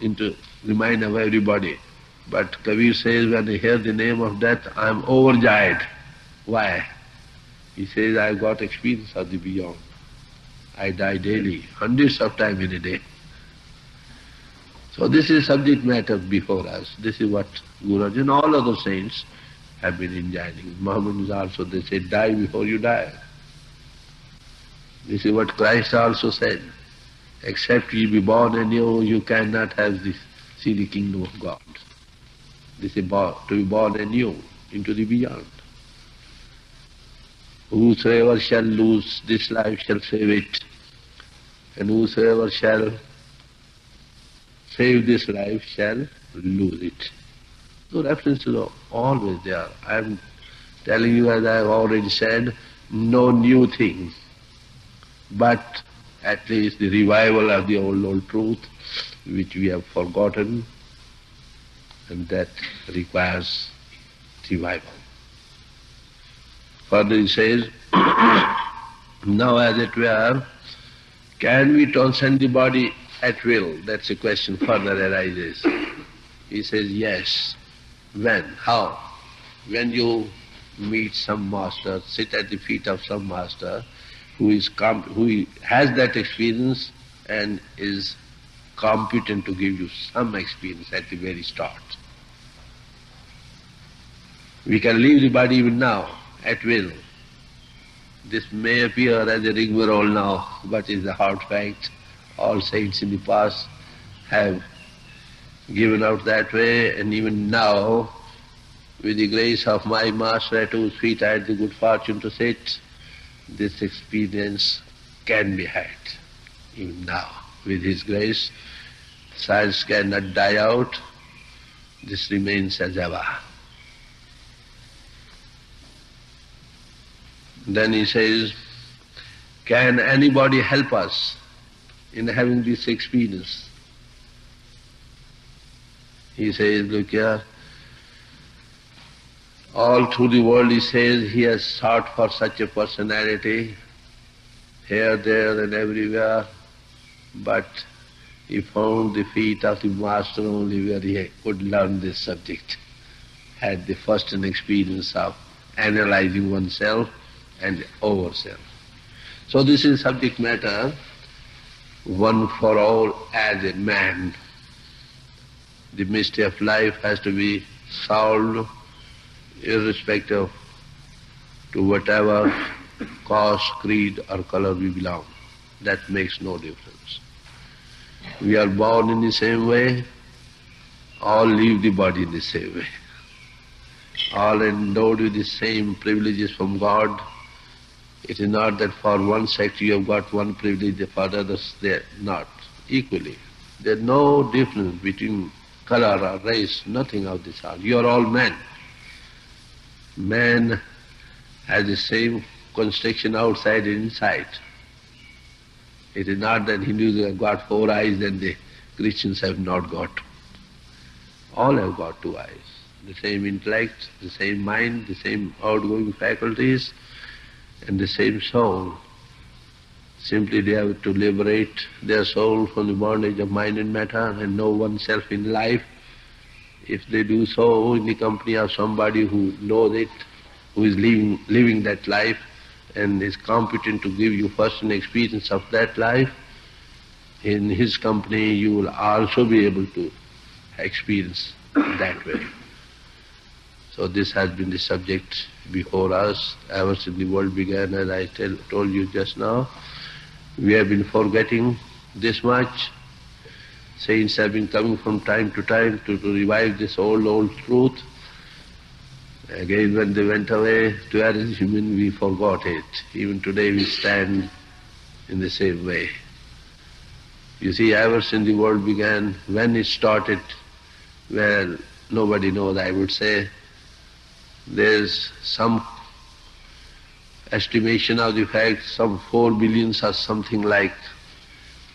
into the mind of everybody. But Kabir says, when I hear the name of death, I am overjoyed. Why? He says, I have got experience of the beyond. I die daily, hundreds of times in a day. So this is subject matter before us. This is what Guru and all other saints have been enjoining. Muhammad is also, they say, die before you die. This is what Christ also said. Except ye be born anew, you cannot have this, see the kingdom of God. This is to be born anew into the beyond. Whosoever shall lose this life shall save it, and whosoever shall save this life shall lose it. So references are always there. I am telling you, as I have already said, no new thing, but at least the revival of the old, old truth, which we have forgotten, and that requires revival. Further he says, <coughs> now as it were, can we transcend the body at will? That's a question further arises. He says, yes. When? How? When you meet some master, sit at the feet of some master who is comp- who has that experience and is competent to give you some experience at the very start. We can leave the body even now, at will. This may appear as a rigmarole now, but is a hard fact. All saints in the past have given out that way, and even now, with the grace of my master at whose feet I had the good fortune to sit, this experience can be had, even now. With his grace, science cannot die out, this remains as ever. Then he says, can anybody help us in having this experience? He says, look here, all through the world he says he has sought for such a personality, here, there and everywhere, but he found the feet of the master only where he could learn this subject, had the first experience of analyzing oneself and ourselves. So this is subject matter, one for all as a man. The mystery of life has to be solved irrespective to whatever caste, creed or color we belong. That makes no difference. We are born in the same way, all leave the body in the same way. All endowed with the same privileges from God, it is not that for one sect you have got one privilege, for others they not. Equally. There is no difference between color or race, nothing of this sort. You are all men. Man has the same construction outside and inside. It is not that Hindus have got four eyes and the Christians have not got. All have got two eyes. The same intellect, the same mind, the same outgoing faculties, and the same soul. Simply they have to liberate their soul from the bondage of mind and matter and know oneself in life. If they do so in the company of somebody who knows it, who is living, living that life and is competent to give you personal experience of that life, in his company you will also be able to experience that way. So this has been the subject before us ever since the world began, as I tell, told you just now. We have been forgetting this much. Saints have been coming from time to time to, to revive this old, old truth. Again, when they went away to arrangement, we forgot it. Even today we stand in the same way. You see, ever since the world began, when it started, well, nobody knows, I would say, there's some estimation of the fact some four billions or something like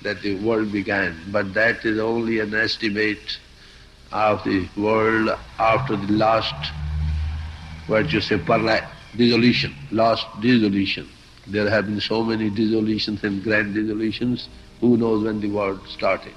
that the world began. But that is only an estimate of the world after the last, what you say, parla- dissolution, last dissolution. There have been so many dissolutions and grand dissolutions, who knows when the world started.